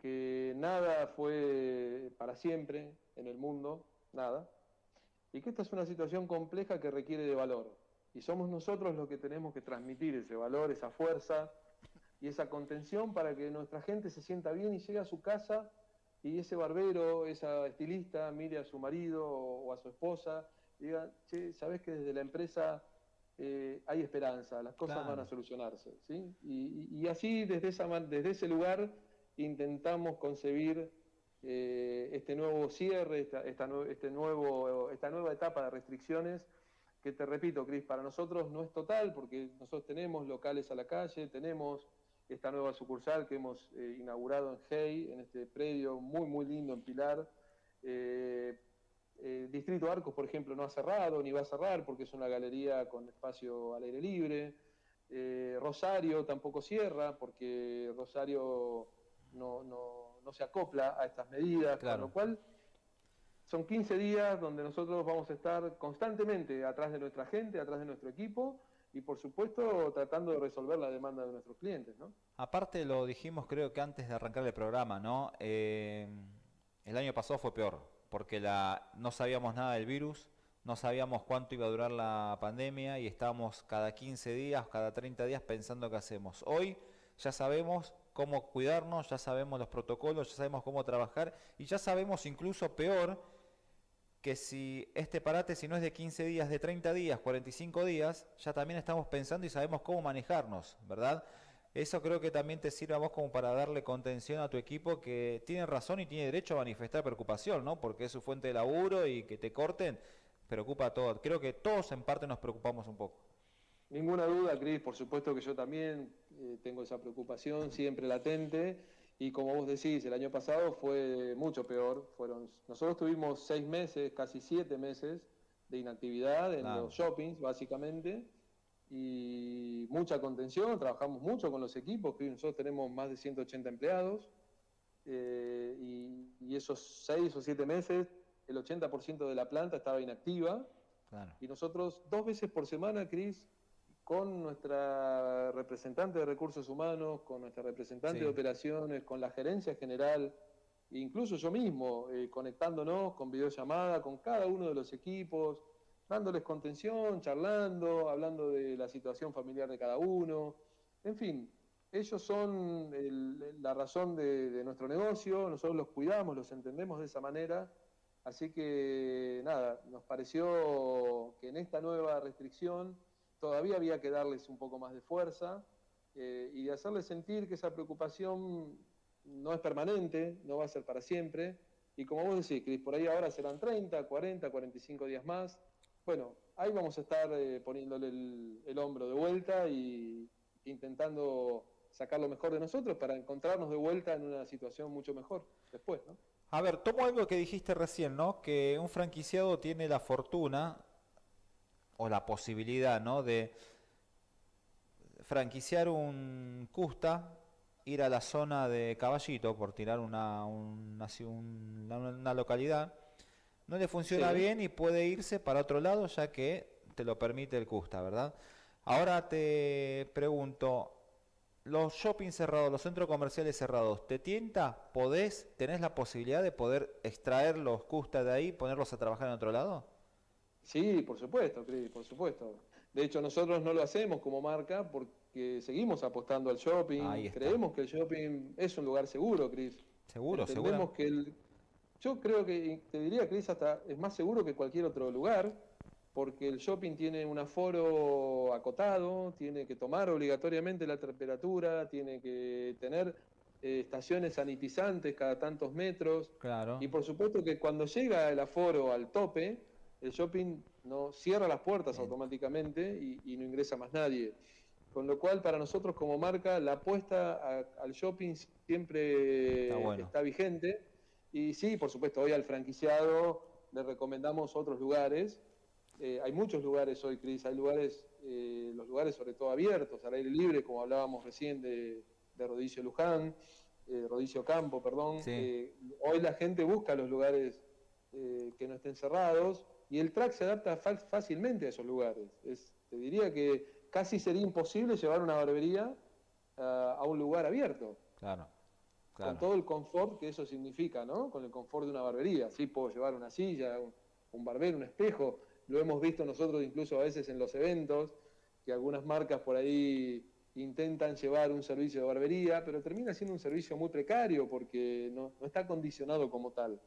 que nada fue para siempre en el mundo, nada, y que esta es una situación compleja que requiere de valor. Y somos nosotros los que tenemos que transmitir ese valor, esa fuerza y esa contención para que nuestra gente se sienta bien y llegue a su casa y ese barbero, esa estilista, mire a su marido o, a su esposa y diga, che, sabes que desde la empresa eh, hay esperanza, las cosas van a solucionarse. ¿sí? Y, así desde, esa, desde ese lugar intentamos concebir eh, este nuevo cierre, esta, esta, este nuevo, esta nueva etapa de restricciones que te repito, Cris, para nosotros no es total, porque nosotros tenemos locales a la calle, tenemos esta nueva sucursal que hemos eh, inaugurado en Hey, en este predio muy, muy lindo en Pilar. Eh, eh, Distrito Arcos, por ejemplo, no ha cerrado ni va a cerrar porque es una galería con espacio al aire libre. Rosario tampoco cierra porque Rosario no, no, se acopla a estas medidas, con lo cual son 15 días donde nosotros vamos a estar constantemente atrás de nuestra gente, atrás de nuestro equipo y por supuesto tratando de resolver la demanda de nuestros clientes. ¿no? Aparte lo dijimos creo que antes de arrancar el programa, ¿no? Eh, el año pasado fue peor porque la, no sabíamos nada del virus, no sabíamos cuánto iba a durar la pandemia y estábamos cada 15 días, cada 30 días pensando qué hacemos. Hoy ya sabemos cómo cuidarnos, ya sabemos los protocolos, ya sabemos cómo trabajar y ya sabemos incluso peor que si este parate, si no es de 15 días, de 30 días, 45 días, ya también estamos pensando y sabemos cómo manejarnos, ¿verdad? Eso creo que también te sirve a vos como para darle contención a tu equipo que tiene razón y tiene derecho a manifestar preocupación, ¿no? Porque es su fuente de laburo y que te corten preocupa a todos. Creo que todos en parte nos preocupamos un poco. Ninguna duda, Cris, por supuesto que yo también eh, tengo esa preocupación siempre latente y como vos decís, el año pasado fue mucho peor. Fueron, nosotros tuvimos seis meses, casi siete meses de inactividad en los shoppings, básicamente, y mucha contención. Trabajamos mucho con los equipos, que nosotros tenemos más de 180 empleados, eh, y, esos seis o siete meses, el 80% de la planta estaba inactiva. Y nosotros dos veces por semana, Cris, con nuestra representante de recursos humanos, con nuestra representante de operaciones, con la gerencia general, incluso yo mismo, eh, conectándonos con videollamada con cada uno de los equipos, dándoles contención, charlando, hablando de la situación familiar de cada uno. En fin, ellos son la razón de, nuestro negocio, nosotros los cuidamos, los entendemos de esa manera. Así que nada, nos pareció que en esta nueva restricción todavía había que darles un poco más de fuerza eh, y de hacerles sentir que esa preocupación no es permanente, no va a ser para siempre. Y como vos decís, Cris, por ahí ahora serán 30, 40, 45 días más. Bueno, ahí vamos a estar eh, poniéndole el, hombro de vuelta y, intentando sacar lo mejor de nosotros para encontrarnos de vuelta en una situación mucho mejor después, ¿no? A ver, tomo algo que dijiste recién, ¿no? Que un franquiciado tiene la fortuna o la posibilidad, ¿no? De franquiciar un Custa, ir a la zona de Caballito, por tirar una, una, una localidad, no le funciona bien y puede irse para otro lado ya que te lo permite el Custa, ¿verdad? Ahora te pregunto, los shopping cerrados, los centros comerciales cerrados, ¿te tienta? ¿Podés, tenés la posibilidad de poder extraer los Custa de ahí ponerlos a trabajar en otro lado? Sí, por supuesto, Cris, por supuesto. De hecho, nosotros no lo hacemos como marca porque seguimos apostando al shopping. Creemos que el shopping es un lugar seguro, Cris. Seguro, seguro. que el... Yo creo que, te diría, Cris, hasta es más seguro que cualquier otro lugar porque el shopping tiene un aforo acotado, tiene que tomar obligatoriamente la temperatura, tiene que tener eh, estaciones sanitizantes cada tantos metros. Claro. Y por supuesto que cuando llega el aforo al tope, el shopping no cierra las puertas automáticamente y, no ingresa más nadie. Con lo cual, para nosotros como marca, la apuesta al shopping siempre está vigente. Y sí, por supuesto, hoy al franquiciado le recomendamos otros lugares eh, hay muchos lugares hoy, Cris, hay lugares, eh, los lugares sobre todo abiertos, al aire libre, como hablábamos recién de, de Rodicio Luján, eh, Rodicio Campo, perdón. hoy la gente busca los lugares que no estén cerrados y el track se adapta fácilmente a esos lugares. te diría que casi sería imposible llevar una barbería a un lugar abierto. Claro. Con todo el confort que eso significa, ¿no? Con el confort de una barbería. Sí, puedo llevar una silla, un barbero, un espejo, lo hemos visto nosotros incluso a veces en los eventos, que algunas marcas por ahí intentan llevar un servicio de barbería, pero termina siendo un servicio muy precario porque no, está condicionado como tal.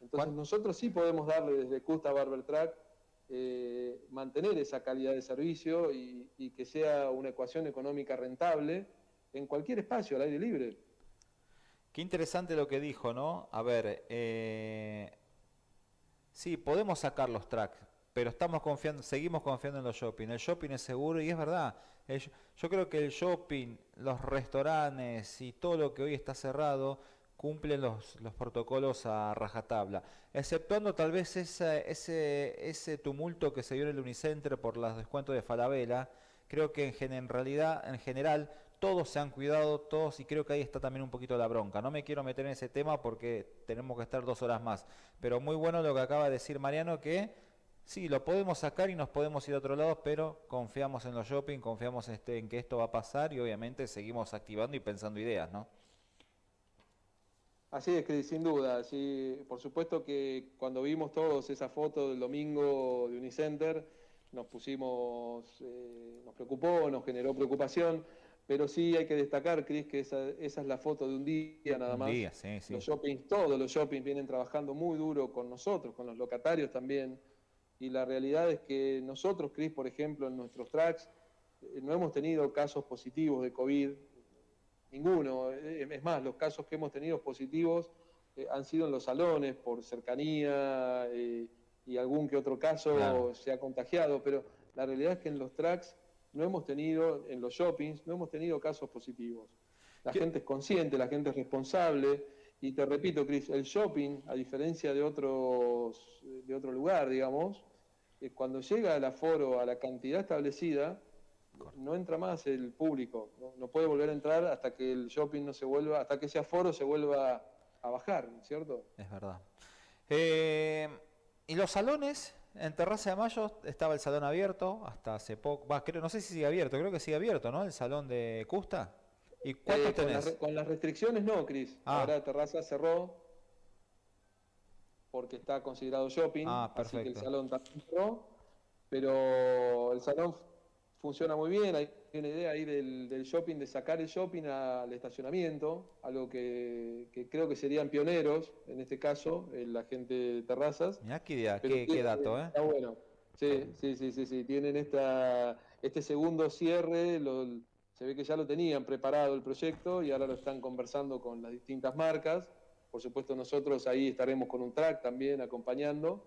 Entonces nosotros sí podemos darle desde Custa Barber Track eh, mantener esa calidad de servicio y, que sea una ecuación económica rentable en cualquier espacio al aire libre. Qué interesante lo que dijo, ¿no? A ver, eh, sí, podemos sacar los tracks, pero estamos confiando, seguimos confiando en los shopping. El shopping es seguro y es verdad. yo creo que el shopping, los restaurantes y todo lo que hoy está cerrado cumplen los, los protocolos a rajatabla, exceptuando tal vez ese, ese tumulto que se dio en el Unicenter por los descuentos de Falabella. Creo que en, en realidad, en general, todos se han cuidado, todos, y creo que ahí está también un poquito la bronca. No me quiero meter en ese tema porque tenemos que estar dos horas más. Pero muy bueno lo que acaba de decir Mariano, que Sí, lo podemos sacar y nos podemos ir a otro lado, pero confiamos en los shopping, confiamos este, en que esto va a pasar y obviamente seguimos activando y pensando ideas, ¿no? Así es, que sin duda. Sí, por supuesto que cuando vimos todos esa foto del domingo de Unicenter, nos pusimos, eh, nos preocupó, nos generó preocupación, pero sí hay que destacar, Cris, que esa, esa, es la foto de un día nada más. Un día, sí, sí. Los shoppings, todos los shoppings vienen trabajando muy duro con nosotros, con los locatarios también y la realidad es que nosotros, Cris, por ejemplo, en nuestros tracks, eh, no hemos tenido casos positivos de COVID, ninguno. Eh, es más, los casos que hemos tenido positivos eh, han sido en los salones por cercanía y algún que otro caso se ha contagiado, pero la realidad es que en los tracks no hemos tenido, en los shoppings, no hemos tenido casos positivos. La gente es consciente, la gente es responsable. Y te repito, Cris, el shopping, a diferencia de otros de otro lugar, digamos, cuando llega el aforo a la cantidad establecida, no entra más el público, ¿no? puede volver a entrar hasta que el shopping no se vuelva, hasta que ese aforo se vuelva a bajar, ¿cierto? Es verdad. Eh, ¿Y los salones? En Terraza de Mayo estaba el salón abierto hasta hace poco, creo, no sé si sigue abierto, creo que sigue abierto, ¿no? El salón de Custa. ¿Y cuánto eh, tenés? Con, las restricciones no, Cris. Ah. Ahora Terraza cerró porque está considerado shopping, ah, así que el salón también pero el salón funciona muy bien, hay una idea ahí del, shopping, de sacar el shopping al estacionamiento, algo que, creo que serían pioneros, en este caso, la gente de terrazas. Mirá qué idea, qué, dato, ¿eh? Está bueno. Sí, sí, sí, sí, sí. Tienen esta, este segundo cierre, se ve que ya lo tenían preparado el proyecto y ahora lo están conversando con las distintas marcas por supuesto nosotros ahí estaremos con un track también acompañando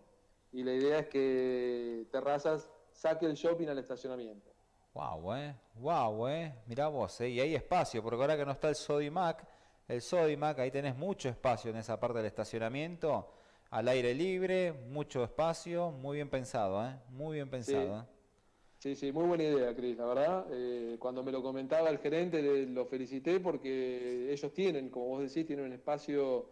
y la idea es que Terrazas saque el shopping al estacionamiento. Wow, eh. Wow, eh. Mirá vos, eh. Y hay espacio, porque ahora que no está el Sodimac, el Sodimac, ahí tenés mucho espacio en esa parte del estacionamiento, al aire libre, mucho espacio, muy bien pensado, eh. Muy bien pensado, eh. Sí, sí, muy buena idea, Cris, la verdad. Eh, cuando me lo comentaba el gerente, lo felicité porque ellos tienen, como vos decís, tienen un espacio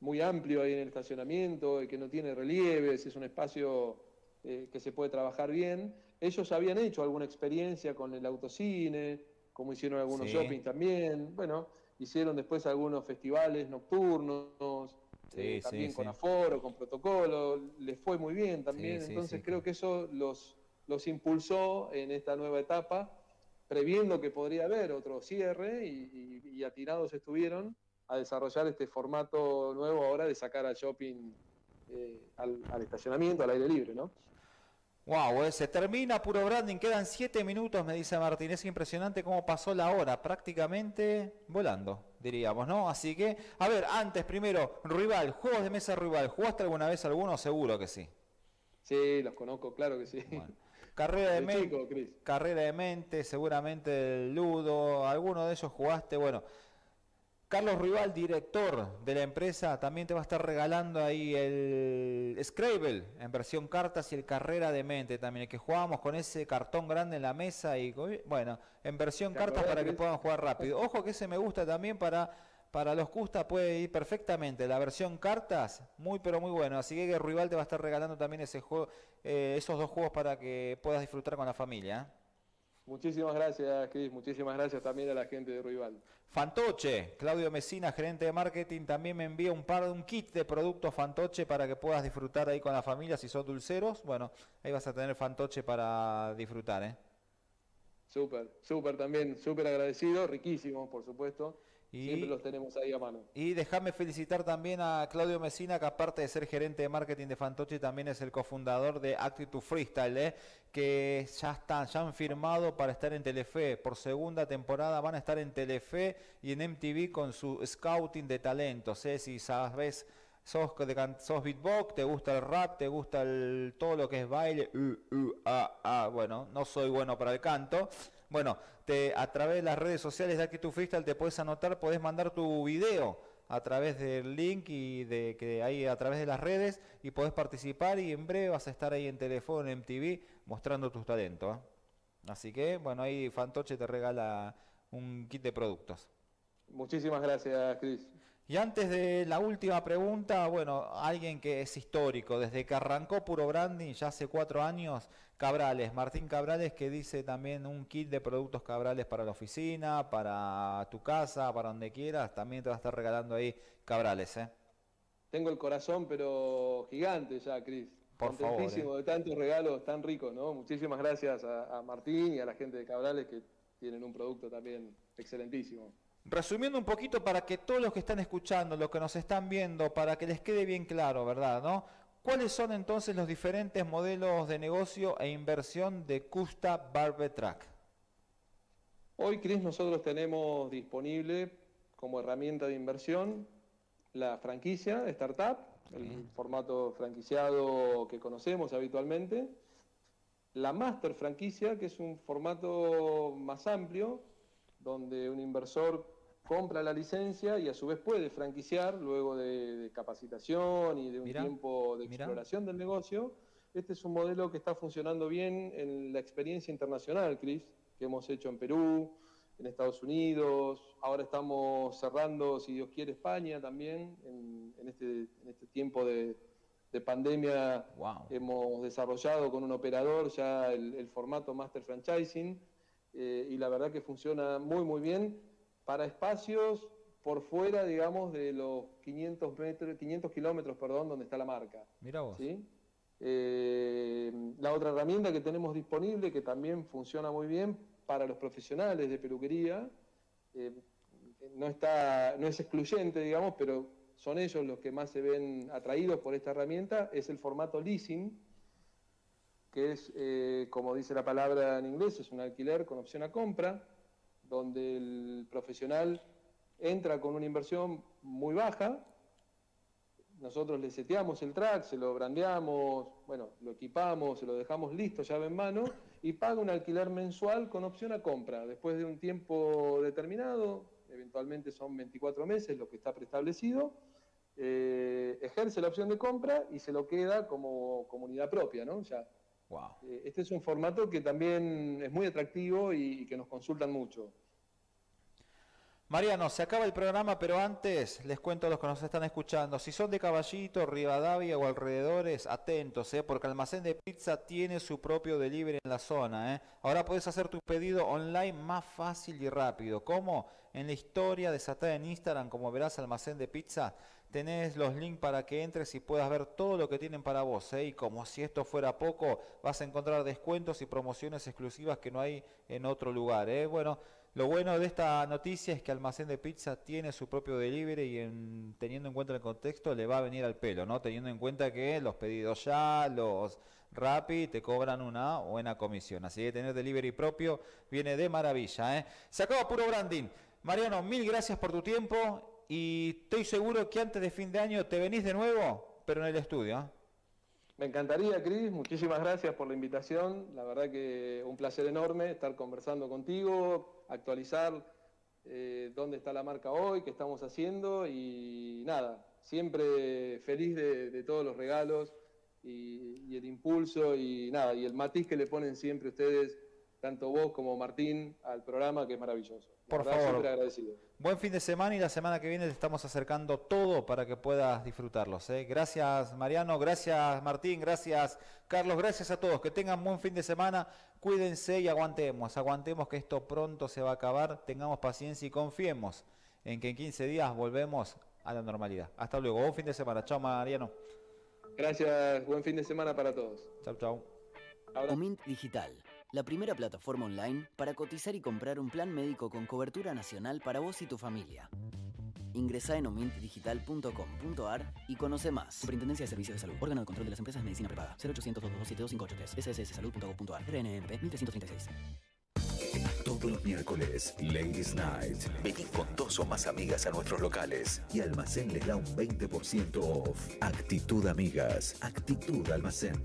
muy amplio ahí en el estacionamiento, que no tiene relieves, es un espacio eh, que se puede trabajar bien. Ellos habían hecho alguna experiencia con el autocine, como hicieron algunos shopping también. Bueno, hicieron después algunos festivales nocturnos, eh, también con aforo, con protocolo, les fue muy bien también. Entonces creo que eso los los impulsó en esta nueva etapa, previendo que podría haber otro cierre y, atirados estuvieron a desarrollar este formato nuevo ahora de sacar al shopping eh, al, estacionamiento, al aire libre, ¿no? Wow, eh, se termina puro branding, quedan siete minutos, me dice Martín. Es impresionante cómo pasó la hora, prácticamente volando, diríamos, ¿no? Así que, a ver, antes, primero, rival, juegos de mesa rival, ¿jugaste alguna vez alguno? Seguro que sí. Sí, los conozco, claro que sí. Carrera de, mente, carrera de mente, seguramente el Ludo, alguno de ellos jugaste, bueno. Carlos Rival, director de la empresa, también te va a estar regalando ahí el Scrabble en versión cartas y el Carrera de Mente también, el que jugamos con ese cartón grande en la mesa y bueno, en versión cartas para que puedan jugar rápido. Ojo que ese me gusta también para para los Custa puede ir perfectamente. La versión cartas, muy pero muy bueno. Así que Rival te va a estar regalando también ese juego, eh, esos dos juegos para que puedas disfrutar con la familia. ¿eh? Muchísimas gracias, Cris. Muchísimas gracias también a la gente de Rival. Fantoche, Claudio Mesina, gerente de marketing, también me envía un par de un kit de productos Fantoche para que puedas disfrutar ahí con la familia. Si son dulceros, bueno, ahí vas a tener Fantoche para disfrutar, ¿eh? Súper, súper también, súper agradecido, riquísimo, por supuesto. Y, Siempre los tenemos ahí a mano. Y déjame felicitar también a Claudio Mesina, que aparte de ser gerente de marketing de Fantoche, también es el cofundador de Actitud Freestyle, ¿eh? que ya están, ya han firmado para estar en Telefe. Por segunda temporada van a estar en Telefe y en MTV con su scouting de talentos. ¿eh? Si sabes sos, sos beatbox, te gusta el rap, te gusta el, todo lo que es baile, uh, uh, ah, ah. bueno, no soy bueno para el canto, bueno, te, a través de las redes sociales de Aquí Tu Freestyle te puedes anotar, puedes mandar tu video a través del link y de que hay a través de las redes y podés participar y en breve vas a estar ahí en teléfono, en MTV, mostrando tus talentos. ¿eh? Así que, bueno, ahí Fantoche te regala un kit de productos. Muchísimas gracias, Cris. Y antes de la última pregunta, bueno, alguien que es histórico, desde que arrancó Puro Branding, ya hace cuatro años, Cabrales, Martín Cabrales, que dice también un kit de productos Cabrales para la oficina, para tu casa, para donde quieras, también te va a estar regalando ahí Cabrales, ¿eh? Tengo el corazón, pero gigante ya, Cris. Por favor. ¿eh? de tantos regalos tan ricos, ¿no? Muchísimas gracias a Martín y a la gente de Cabrales que tienen un producto también excelentísimo. Resumiendo un poquito para que todos los que están escuchando, los que nos están viendo, para que les quede bien claro, ¿verdad? ¿No? ¿Cuáles son entonces los diferentes modelos de negocio e inversión de Custa Barbetrack? Hoy, Cris, nosotros tenemos disponible como herramienta de inversión la franquicia startup, el formato franquiciado que conocemos habitualmente, la master franquicia, que es un formato más amplio, donde un inversor compra la licencia y a su vez puede franquiciar luego de, capacitación y de un tiempo de exploración del negocio. Este es un modelo que está funcionando bien en la experiencia internacional, Cris, que hemos hecho en Perú, en Estados Unidos. Ahora estamos cerrando, si Dios quiere, España también. En, este, este, tiempo de, pandemia hemos desarrollado con un operador ya el, el formato Master Franchising eh, y la verdad que funciona muy, muy bien para espacios por fuera, digamos, de los 500, metros, 500 kilómetros, perdón, donde está la marca. Mira vos. Eh, la otra herramienta que tenemos disponible, que también funciona muy bien para los profesionales de peluquería, eh, no, está, no es excluyente, digamos, pero son ellos los que más se ven atraídos por esta herramienta, es el formato leasing, que es, eh, como dice la palabra en inglés, es un alquiler con opción a compra, donde el profesional entra con una inversión muy baja, nosotros le seteamos el track, se lo brandeamos, bueno, lo equipamos, se lo dejamos listo, llave en mano, y paga un alquiler mensual con opción a compra. Después de un tiempo determinado, eventualmente son 24 meses lo que está preestablecido, eh, ejerce la opción de compra y se lo queda como comunidad propia, ¿no? Ya, eh, este es un formato que también es muy atractivo y que nos consultan mucho. Mariano, se acaba el programa, pero antes les cuento a los que nos están escuchando. Si son de Caballito, Rivadavia o alrededores, atentos, ¿eh? porque Almacén de Pizza tiene su propio delivery en la zona. ¿eh? Ahora puedes hacer tu pedido online más fácil y rápido. ¿Cómo? En la historia desatada en Instagram, como verás, Almacén de Pizza, tenés los links para que entres y puedas ver todo lo que tienen para vos. ¿eh? Y como si esto fuera poco, vas a encontrar descuentos y promociones exclusivas que no hay en otro lugar. ¿eh? Bueno. Lo bueno de esta noticia es que Almacén de Pizza tiene su propio delivery y en, teniendo en cuenta el contexto le va a venir al pelo, ¿no? Teniendo en cuenta que los pedidos ya, los Rappi te cobran una buena comisión. Así que tener delivery propio viene de maravilla, ¿eh? Se acaba puro branding. Mariano, mil gracias por tu tiempo y estoy seguro que antes de fin de año te venís de nuevo, pero en el estudio, ¿eh? Me encantaría, Cris, muchísimas gracias por la invitación. La verdad que un placer enorme estar conversando contigo, actualizar eh, dónde está la marca hoy, qué estamos haciendo y nada, siempre feliz de, todos los regalos y, y, el impulso y nada, y el matiz que le ponen siempre ustedes tanto vos como Martín, al programa, que es maravilloso. Por favor. agradecido. Buen fin de semana y la semana que viene te estamos acercando todo para que puedas disfrutarlos. ¿eh? Gracias Mariano, gracias Martín, gracias Carlos, gracias a todos. Que tengan buen fin de semana, cuídense y aguantemos. Aguantemos que esto pronto se va a acabar, tengamos paciencia y confiemos en que en 15 días volvemos a la normalidad. Hasta luego, buen fin de semana. Chao Mariano. Gracias, buen fin de semana para todos. Chao, chao. Omint Digital la primera plataforma online para cotizar y comprar un plan médico con cobertura nacional para vos y tu familia. Ingresa en omintdigital.com.ar y conoce más. Superintendencia de Servicios de Salud. Órgano de Control de las Empresas de Medicina Prepaga. 0800 227 SSSsalud.gov.ar. RNMP 1336. Todos los miércoles, Ladies Night. Vení con dos o más amigas a nuestros locales y Almacén les da un 20% off. Actitud Amigas. Actitud Almacén.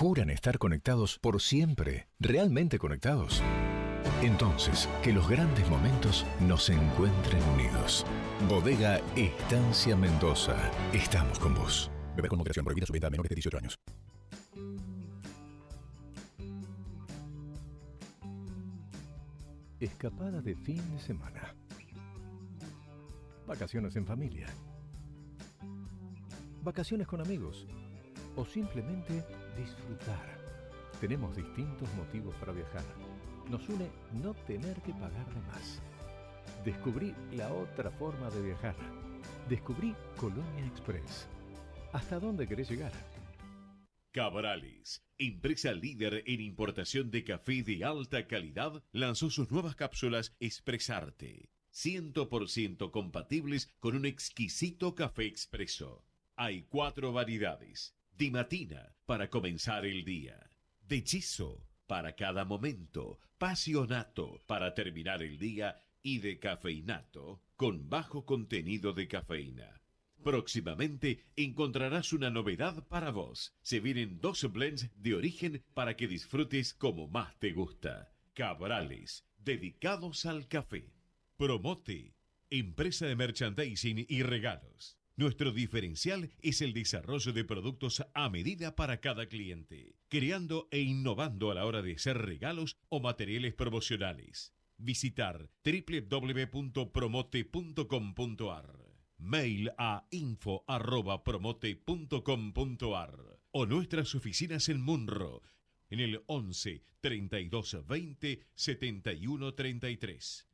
¿Juran estar conectados por siempre? ¿Realmente conectados? Entonces, que los grandes momentos nos encuentren unidos. Bodega Estancia Mendoza. Estamos con vos. Beber con moderación prohibida su venta a menores de 18 años. Escapada de fin de semana. Vacaciones en familia. Vacaciones con amigos o simplemente disfrutar. Tenemos distintos motivos para viajar. Nos une no tener que pagar de más. Descubrí la otra forma de viajar. Descubrí Colonia Express. ¿Hasta dónde querés llegar? Cabrales, empresa líder en importación de café de alta calidad, lanzó sus nuevas cápsulas Expresarte, 100% compatibles con un exquisito café expreso. Hay cuatro variedades de matina para comenzar el día. De hechizo para cada momento. Pasionato para terminar el día. Y de cafeinato con bajo contenido de cafeína. Próximamente encontrarás una novedad para vos. Se vienen dos blends de origen para que disfrutes como más te gusta. Cabrales, dedicados al café. Promote, empresa de merchandising y regalos. Nuestro diferencial es el desarrollo de productos a medida para cada cliente, creando e innovando a la hora de hacer regalos o materiales promocionales. Visitar www.promote.com.ar Mail a info.promote.com.ar o nuestras oficinas en Munro en el 11 32 20 71 33.